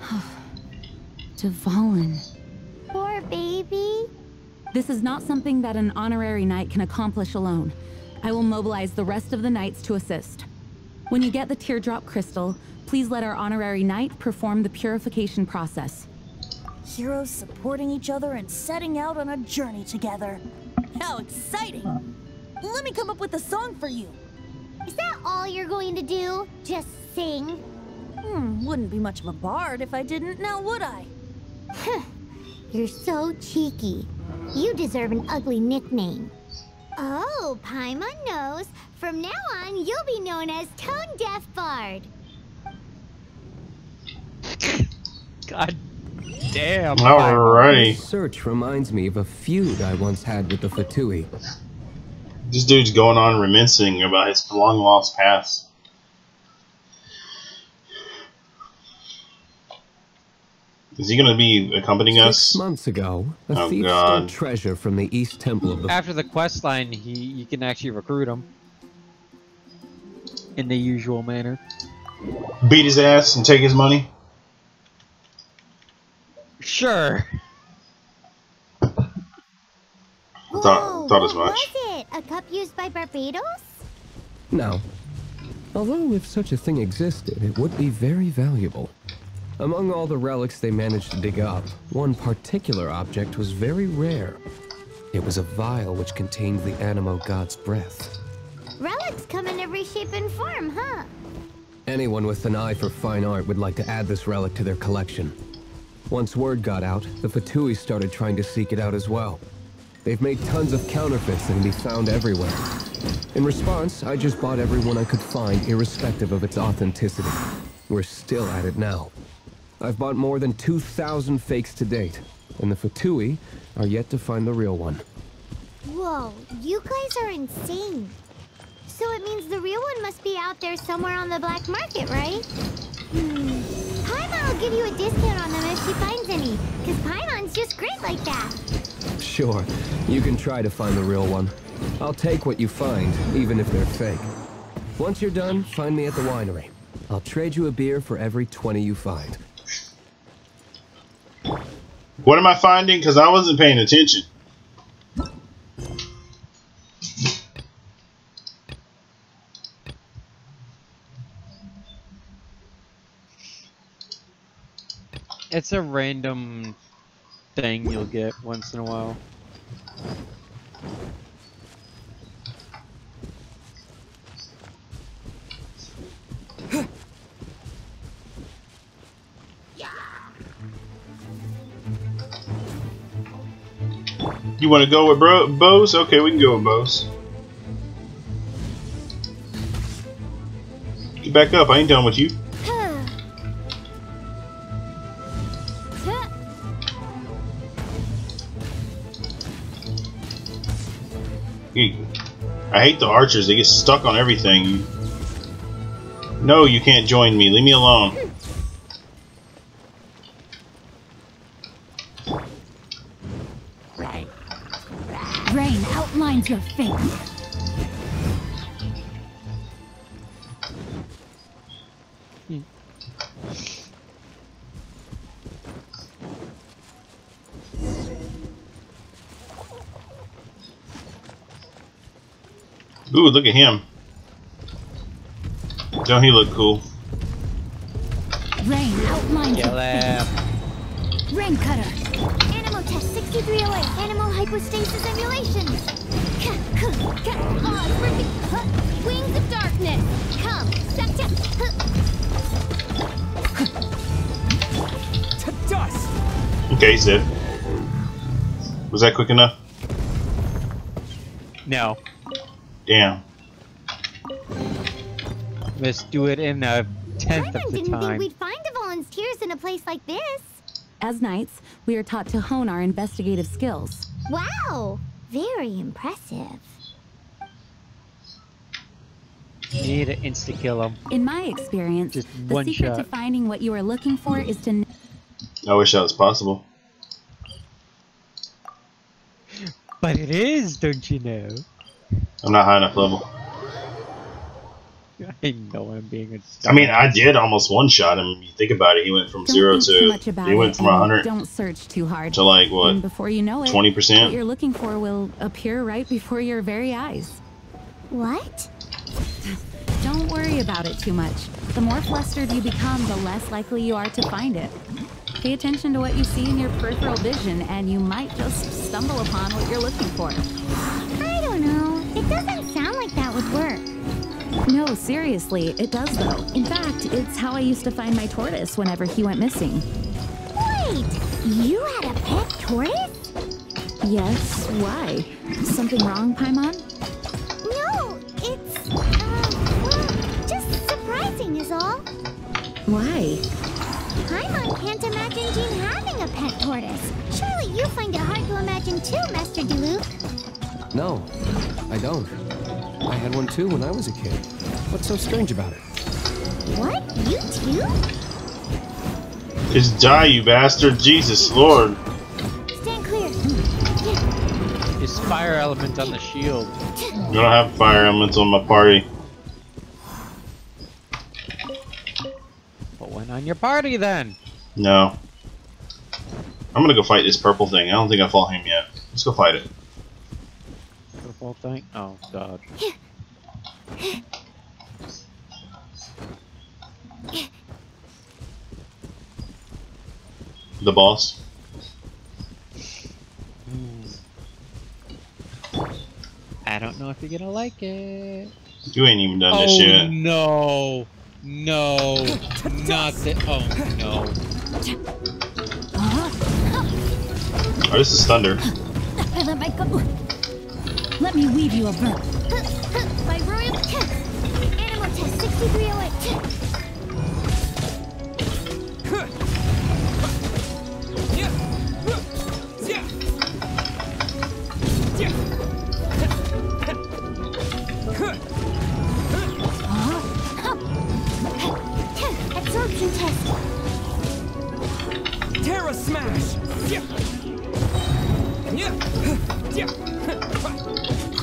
Dvalin. Poor baby. This is not something that an honorary knight can accomplish alone. I will mobilize the rest of the knights to assist. When you get the teardrop crystal, please let our honorary knight perform the purification process. Heroes supporting each other and setting out on a journey together. How exciting! Let me come up with a song for you. Is that all you're going to do? Just sing? Hmm, wouldn't be much of a bard if I didn't, now would I? You're so cheeky. You deserve an ugly nickname. Oh, Paimon knows. From now on, you'll be known as Tone Deaf Bard. God damn. Alrighty. This search reminds me of a feud I once had with the Fatui. This dude's going on reminiscing about his long lost past. Is he gonna be accompanying Six us? months ago, a Oh, thief God. stole treasure from the East Temple of the After the quest line, he you can actually recruit him in the usual manner. Beat his ass and take his money? Sure. I thought, thought as what much. A cup used by Barbatos? No. Although if such a thing existed, it would be very valuable. Among all the relics they managed to dig up, one particular object was very rare. It was a vial which contained the Anemo God's breath. Relics come in every shape and form, huh? Anyone with an eye for fine art would like to add this relic to their collection. Once word got out, the Fatui started trying to seek it out as well. They've made tons of counterfeits that can be found everywhere. In response, I just bought everyone I could find, irrespective of its authenticity. We're still at it now. I've bought more than 2,000 fakes to date, and the Fatui are yet to find the real one. Whoa, you guys are insane. So it means the real one must be out there somewhere on the black market, right? Hmm. Paimon will give you a discount on them if she finds any, because Paimon's just great like that. Sure, you can try to find the real one. I'll take what you find, even if they're fake. Once you're done, find me at the winery. I'll trade you a beer for every 20 you find. What am I finding? Because I wasn't paying attention. It's a random thing you'll get once in a while. You want to go with bro bows? Okay, we can go with bows. Get back up. I ain't done with you. I hate the archers. They get stuck on everything. No, you can't join me. Leave me alone. Ooh, look at him. Don't he look cool? Rain outlines Kill him. Rain cutter. Anemo test 6308. Anemo hypostasis emulations. Pause. Ah, Wings of darkness. Come. Step, step. To dust! Okay, he's dead. Was that quick enough? No. Damn. Let's do it in a tenth Paimon of the didn't think we'd find the volunteers in a place like this. As knights, we are taught to hone our investigative skills. Wow. Very impressive. You need to insta kill him. In my experience, Just the one secret to finding what you are looking for is to I wish that was possible. But it is, don't you know? I'm not high enough level. I know I'm being a. I mean, I did almost one shot him. If you think about it, he went from Don't zero to much about he went from 100 Don't search too hard. to like what? And before you know it, 20%? what you're looking for will appear right before your very eyes. What? Don't worry about it too much. The more flustered you become, the less likely you are to find it. Pay attention to what you see in your peripheral vision, and you might just stumble upon what you're looking for. I don't know. Would work. No, seriously, it does though. In fact, it's how I used to find my tortoise whenever he went missing. Wait, you had a pet tortoise? Yes, why? Something wrong, Paimon? No, it's, uh, well, just surprising is all. Why? Paimon can't imagine Jean having a pet tortoise. Surely you find it hard to imagine too, Master Diluc. No, I don't. I had one too when I was a kid. What's so strange about it? What? You too? Just die, you bastard! Jesus Lord! Stand clear. His fire element on the shield. I don't have fire elements on my party. Put one on your party then. No. I'm gonna go fight this purple thing. I don't think I fought him yet. Let's go fight it. Purple thing. Oh god. The boss. Hmm. I don't know if you're gonna like it. You ain't even done oh this yet. no, no, not that. Oh no. Oh, this is thunder. Let me go. Let me weave you a bird. By royal test. Anemo test 6308.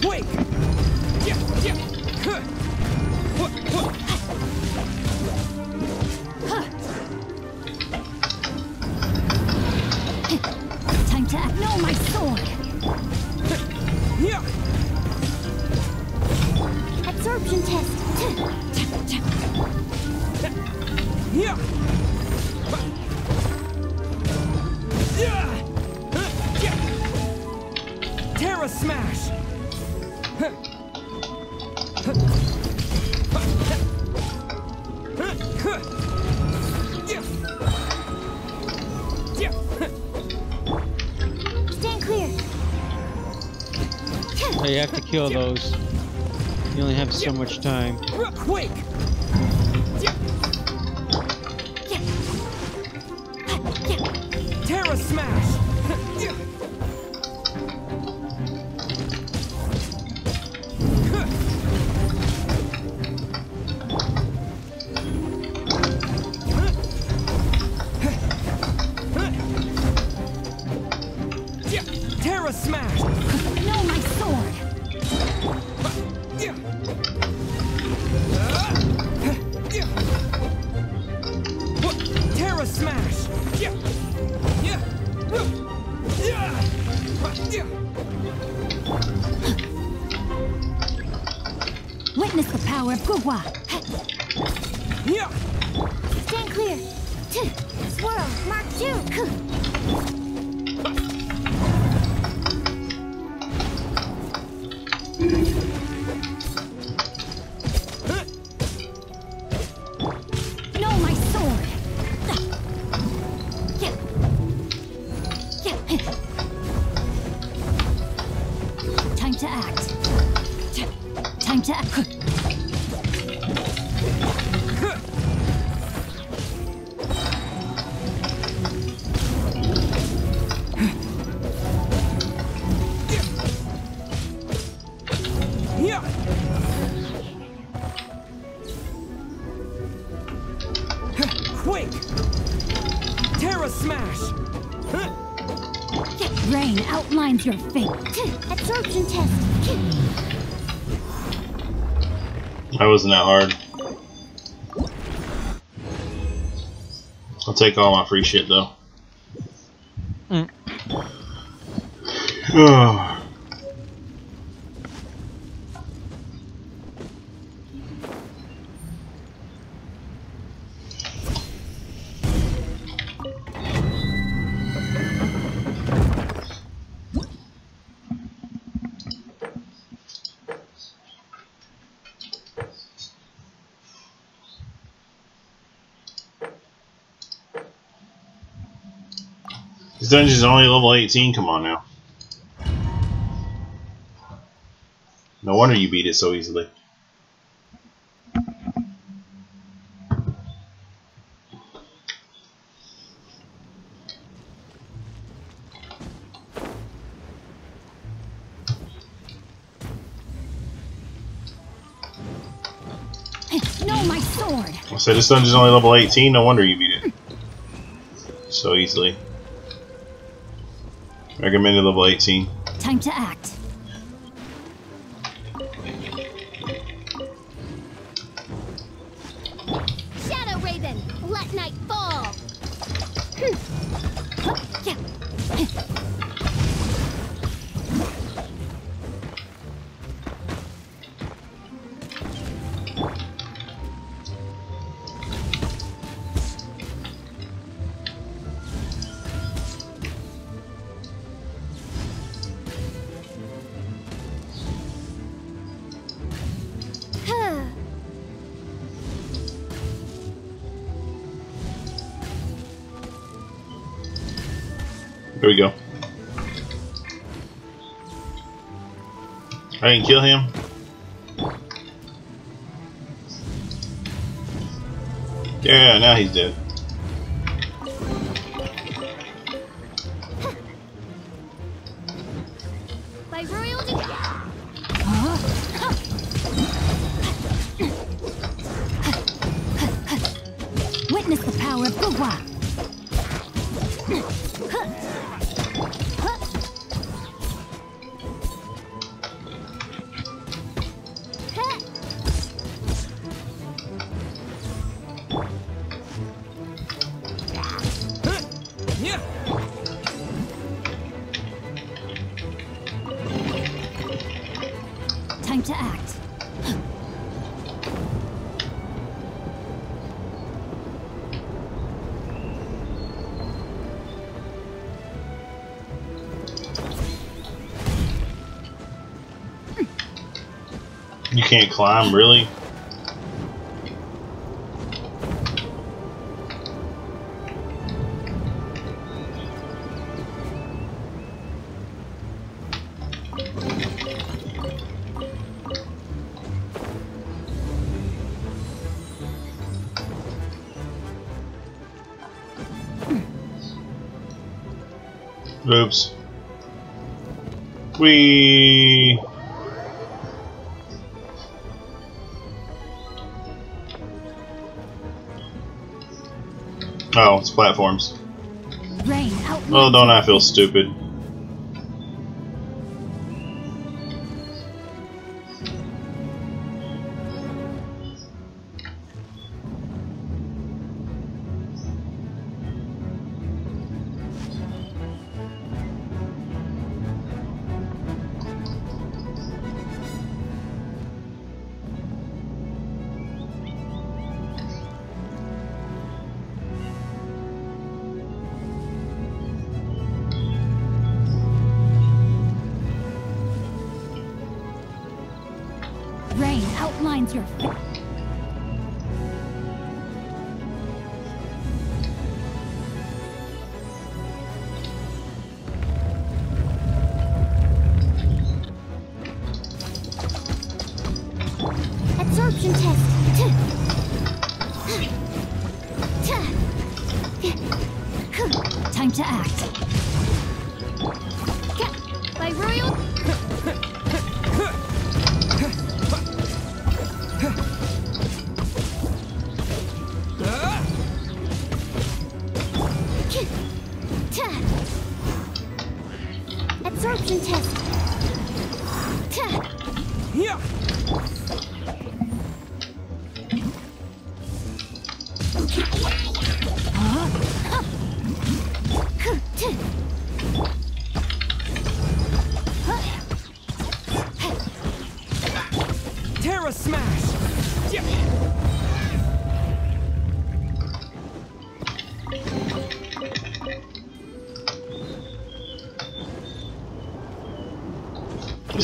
Absorption test. Terra Smash! Quake! Time to act. No, my sword. Absorption test. Terra Smash! You have to kill those. You only have so much time. Quake! Wasn't that hard. I'll take all my free shit though. This dungeon's only level 18, come on now. No wonder you beat it so easily. No, my sword! Said this dungeon's only level 18, no wonder you beat it. So easily. Recommended level 18. Time to act. Shadow Raven, let night fall. Hmm. I didn't kill him. Yeah, now he's dead. Can't climb, really? Oops. We. It's platforms. Rain Oh, don't I feel stupid? Outlines your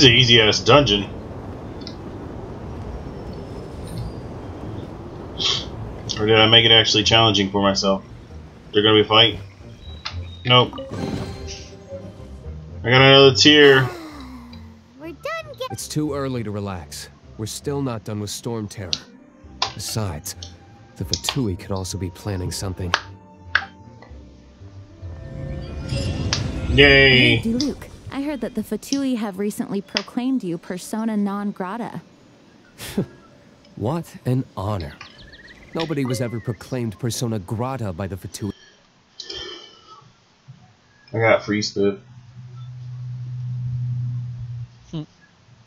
is an easy ass dungeon. Or did I make it actually challenging for myself? They're gonna be a fight? Nope. I got another tier. We're done. It's too early to relax. We're still not done with Storm Terror. Besides, the Fatui could also be planning something. Yay! Hey, Luke, I heard that the Fatui have recently proclaimed you persona non grata. What an honor. Nobody was ever proclaimed persona grata by the Fatui. I got free spit. the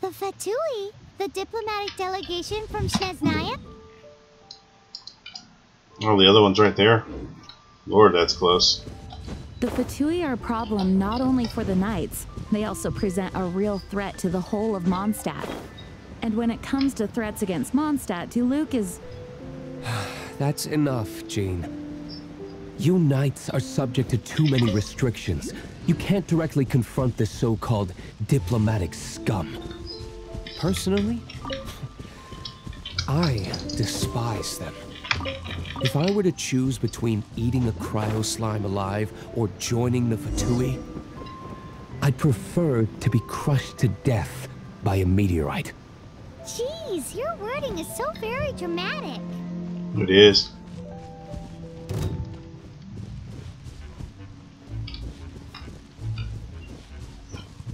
Fatui, the diplomatic delegation from Snezhnaya. Oh, the other one's right there. Lord, that's close. The Fatui are a problem not only for the Knights, they also present a real threat to the whole of Mondstadt. And when it comes to threats against Mondstadt, Diluc is. That's enough, Jean. You knights are subject to too many restrictions. You can't directly confront this so-called diplomatic scum. Personally, I despise them. If I were to choose between eating a cryo slime alive or joining the Fatui, I'd prefer to be crushed to death by a meteorite. Jeez, your wording is so very dramatic. It is.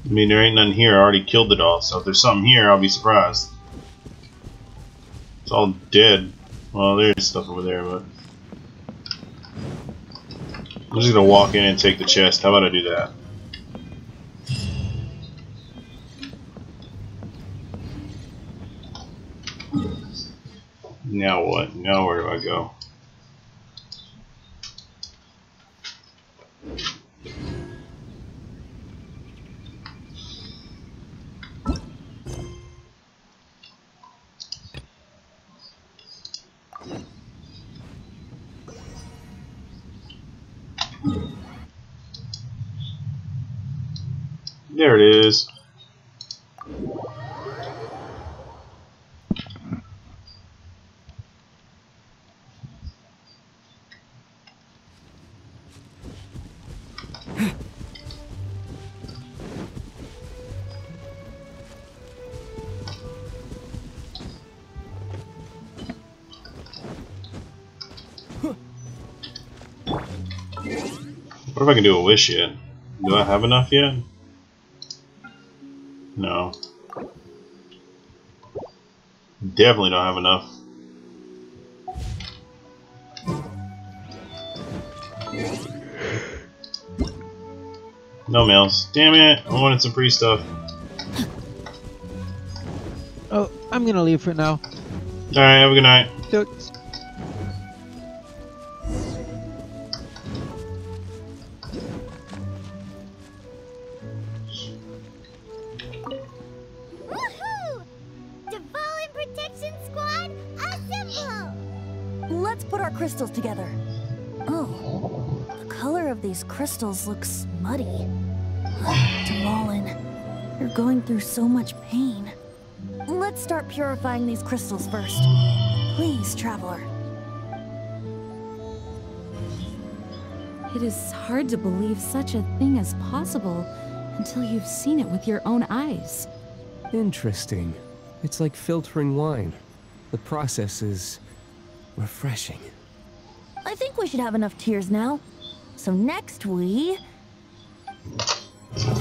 I mean, there ain't nothing here. I already killed it all, so if there's something here, I'll be surprised. It's all dead. Well, there's stuff over there, but... I'm just gonna walk in and take the chest. How about I do that? Now what? Now where do I go? There it is. What if I can do a wish yet? Do I have enough yet? No. Definitely don't have enough. No mails. Damn it! I wanted some free stuff. Oh, I'm gonna leave for now. Alright, have a good night. Crystals looks muddy. Dvalin, you're going through so much pain. Let's start purifying these crystals first. Please, Traveler. It is hard to believe such a thing is possible until you've seen it with your own eyes. Interesting. It's like filtering wine. The process is refreshing. I think we should have enough tears now. So next we...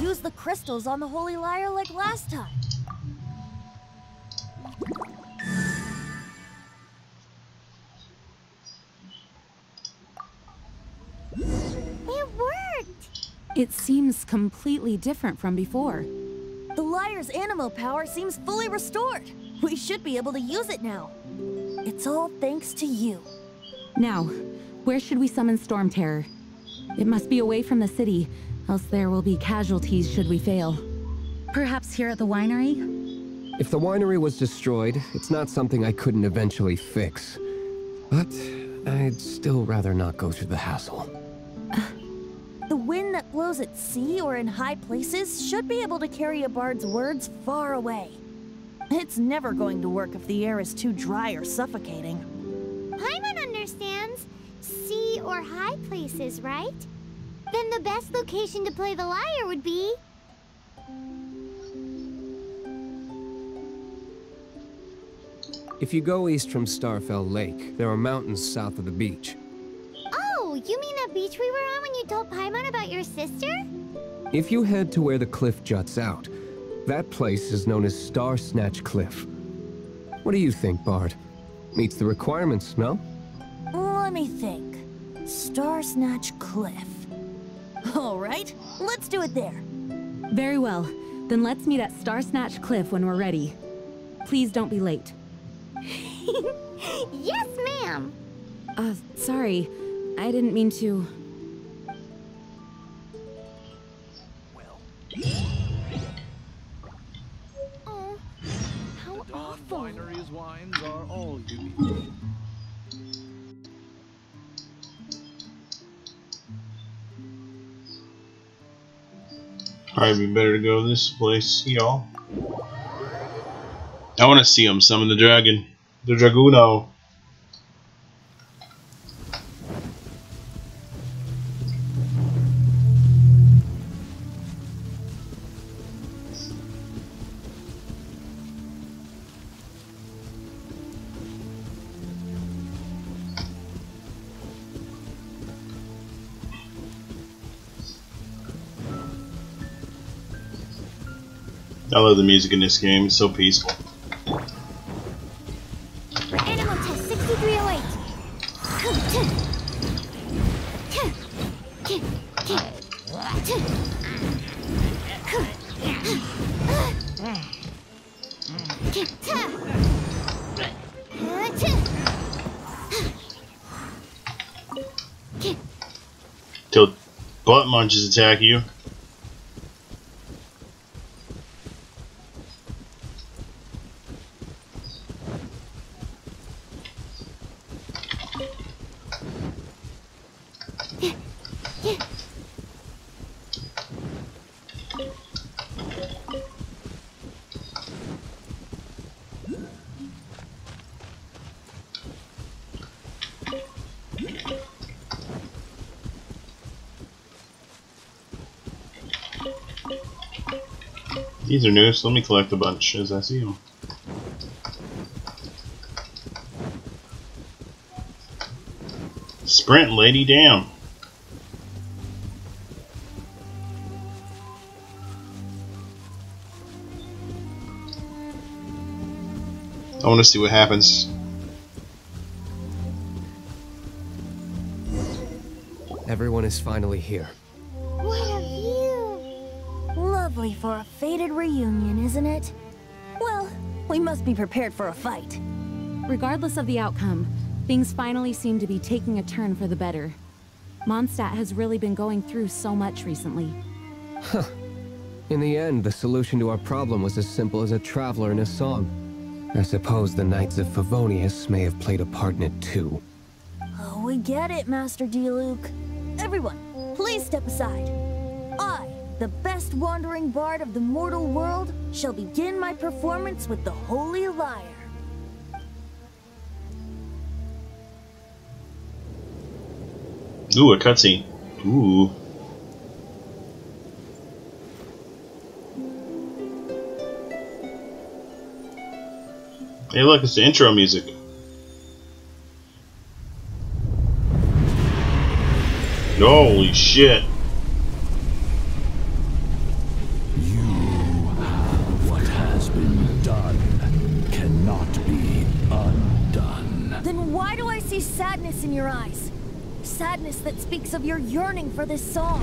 Use the crystals on the Holy Lyre like last time. It worked! It seems completely different from before. The Lyre's Anemo power seems fully restored. We should be able to use it now. It's all thanks to you. Now, where should we summon Storm Terror? It must be away from the city, else there will be casualties should we fail. Perhaps here at the winery? If the winery was destroyed, it's not something I couldn't eventually fix. But I'd still rather not go through the hassle. The wind that blows at sea or in high places should be able to carry a bard's words far away. It's never going to work if the air is too dry or suffocating. Paimon understands sea or high places, right? Then the best location to play the lyre would be... If you go east from Starfell Lake, there are mountains south of the beach. Oh, you mean that beach we were on when you told Paimon about your sister? If you head to where the cliff juts out, that place is known as Star Snatch Cliff. What do you think, Bard? Meets the requirements, no? Let me think. Star Snatch Cliff. All right, let's do it there. Very well. Then let's meet at Star Snatch Cliff when we're ready. Please don't be late. yes, ma'am! Uh, sorry. I didn't mean to... Oh, how awful. Winery's wines are all you Probably be better to go this place, y'all. I want to see him summon the dragon. The Draguno. Love the music in this game. It's so peaceful. Anemo test 6308. Till butt munches attack you. These are new, so let me collect a bunch as I see them. Sprint lady down. I want to see what happens. Everyone is finally here. What a view! Lovely for a fated reunion, isn't it? Well, we must be prepared for a fight. Regardless of the outcome, things finally seem to be taking a turn for the better. Mondstadt has really been going through so much recently. Huh. In the end, the solution to our problem was as simple as a traveler in a song. I suppose the Knights of Favonius may have played a part in it too. Oh, we get it, Master Diluc. Everyone, please step aside. The best wandering bard of the mortal world, shall begin my performance with the Holy Lyre. Ooh, a cutscene. Ooh. Hey, look, it's the intro music. Holy shit. Sadness that speaks of your yearning for this song.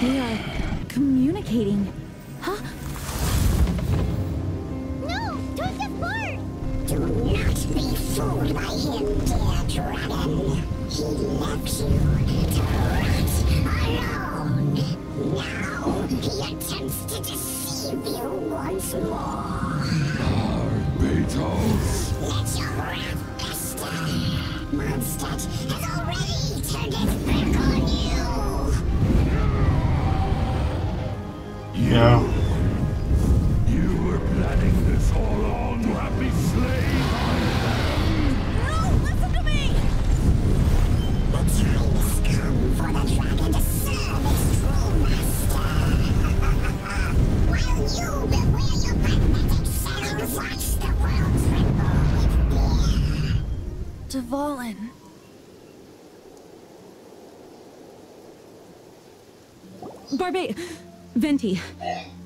They are communicating. Huh? No! Joseph Bard! Do not be fooled by him, dear dragon. He left you to rot alone. Now he attempts to deceive you once more. Ah, Beetles. Let your wrath fester. Mondstadt has already turned his back on you. Yeah. Barbe, Venti,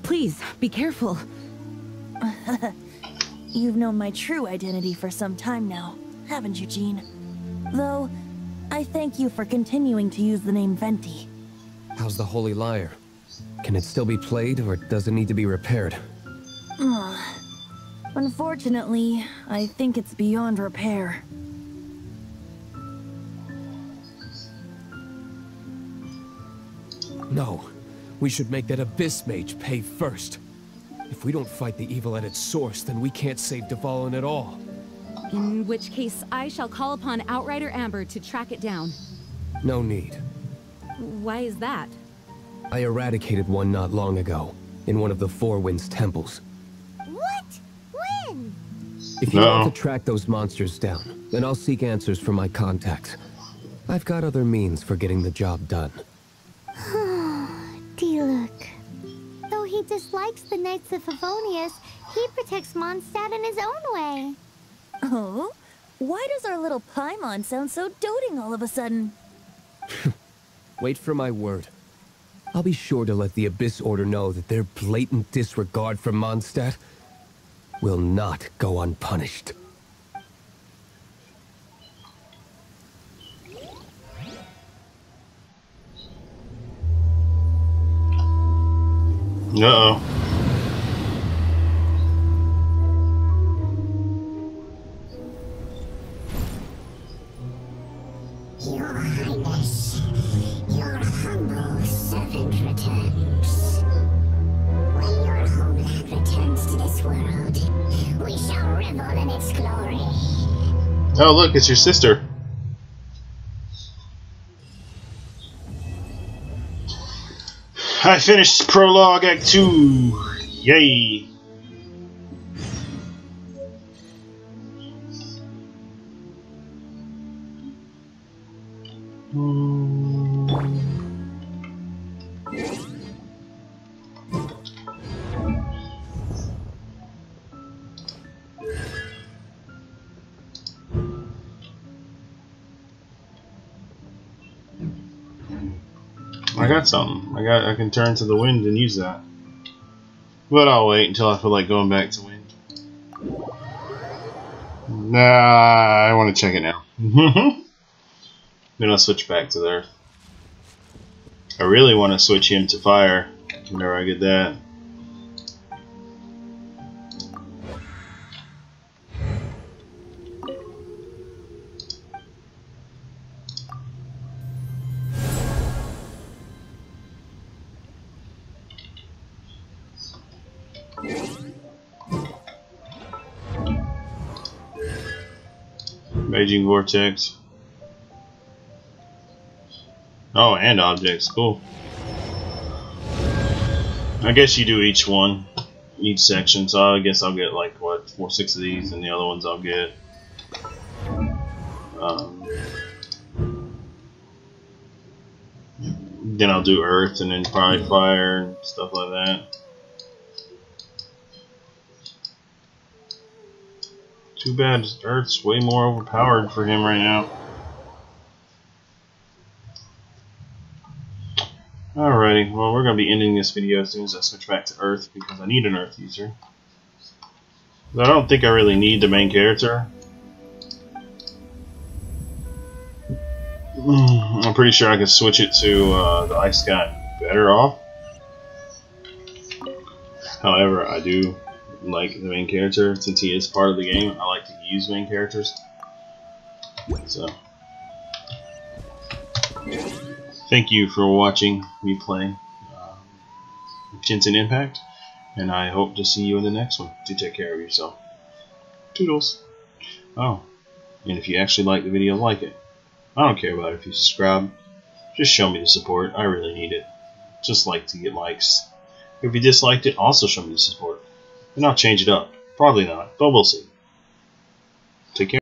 please be careful. You've known my true identity for some time now, haven't you, Jean? Though, I thank you for continuing to use the name Venti. How's the Holy Lyre? Can it still be played, or does it need to be repaired? Ugh. Unfortunately, I think it's beyond repair. No. We should make that Abyss Mage pay first. If we don't fight the evil at its source, then we can't save Dvalin at all. In which case, I shall call upon Outrider Amber to track it down. No need. Why is that? I eradicated one not long ago, in one of the Four Winds temples. What? When? If you No. want to track those monsters down, then I'll seek answers from my contacts. I've got other means for getting the job done. Diluc. Though he dislikes the Knights of Favonius, he protects Mondstadt in his own way. Oh? Why does our little Paimon sound so doting all of a sudden? Wait for my word. I'll be sure to let the Abyss Order know that their blatant disregard for Mondstadt will not go unpunished. Uh-oh. Your Highness, your humble servant returns. When your homeland returns to this world, we shall revel in its glory. Oh, look, it's your sister. I finished Prologue Act 2. Yay. Got something. I got. I can turn to the wind and use that. But I'll wait until I feel like going back to wind. Nah, I want to check it now. then I'll switch back to the earth. I really want to switch him to fire. Whenever I get that. Vortex. Oh, and objects. Cool. I guess you do each one, each section. So I guess I'll get like what four, six of these, and the other ones I'll get. Um, then I'll do earth, and then probably fire and stuff like that. Too bad Earth's way more overpowered for him right now. Alrighty, well we're going to be ending this video as soon as I switch back to Earth because I need an Earth user. But I don't think I really need the main character. Hmm, I'm pretty sure I can switch it to uh, the Ice Guy better off. However, I do like the main character since he is part of the game. I like to use main characters. So, thank you for watching me play uh, Genshin Impact, and I hope to see you in the next one. Do take care of yourself. Toodles. Oh, and if you actually like the video, like it. I don't care about if you subscribe. Just show me the support. I really need it. Just like to get likes. If you disliked it, also show me the support. And I'll change it up. Probably not, but we'll see. Take care.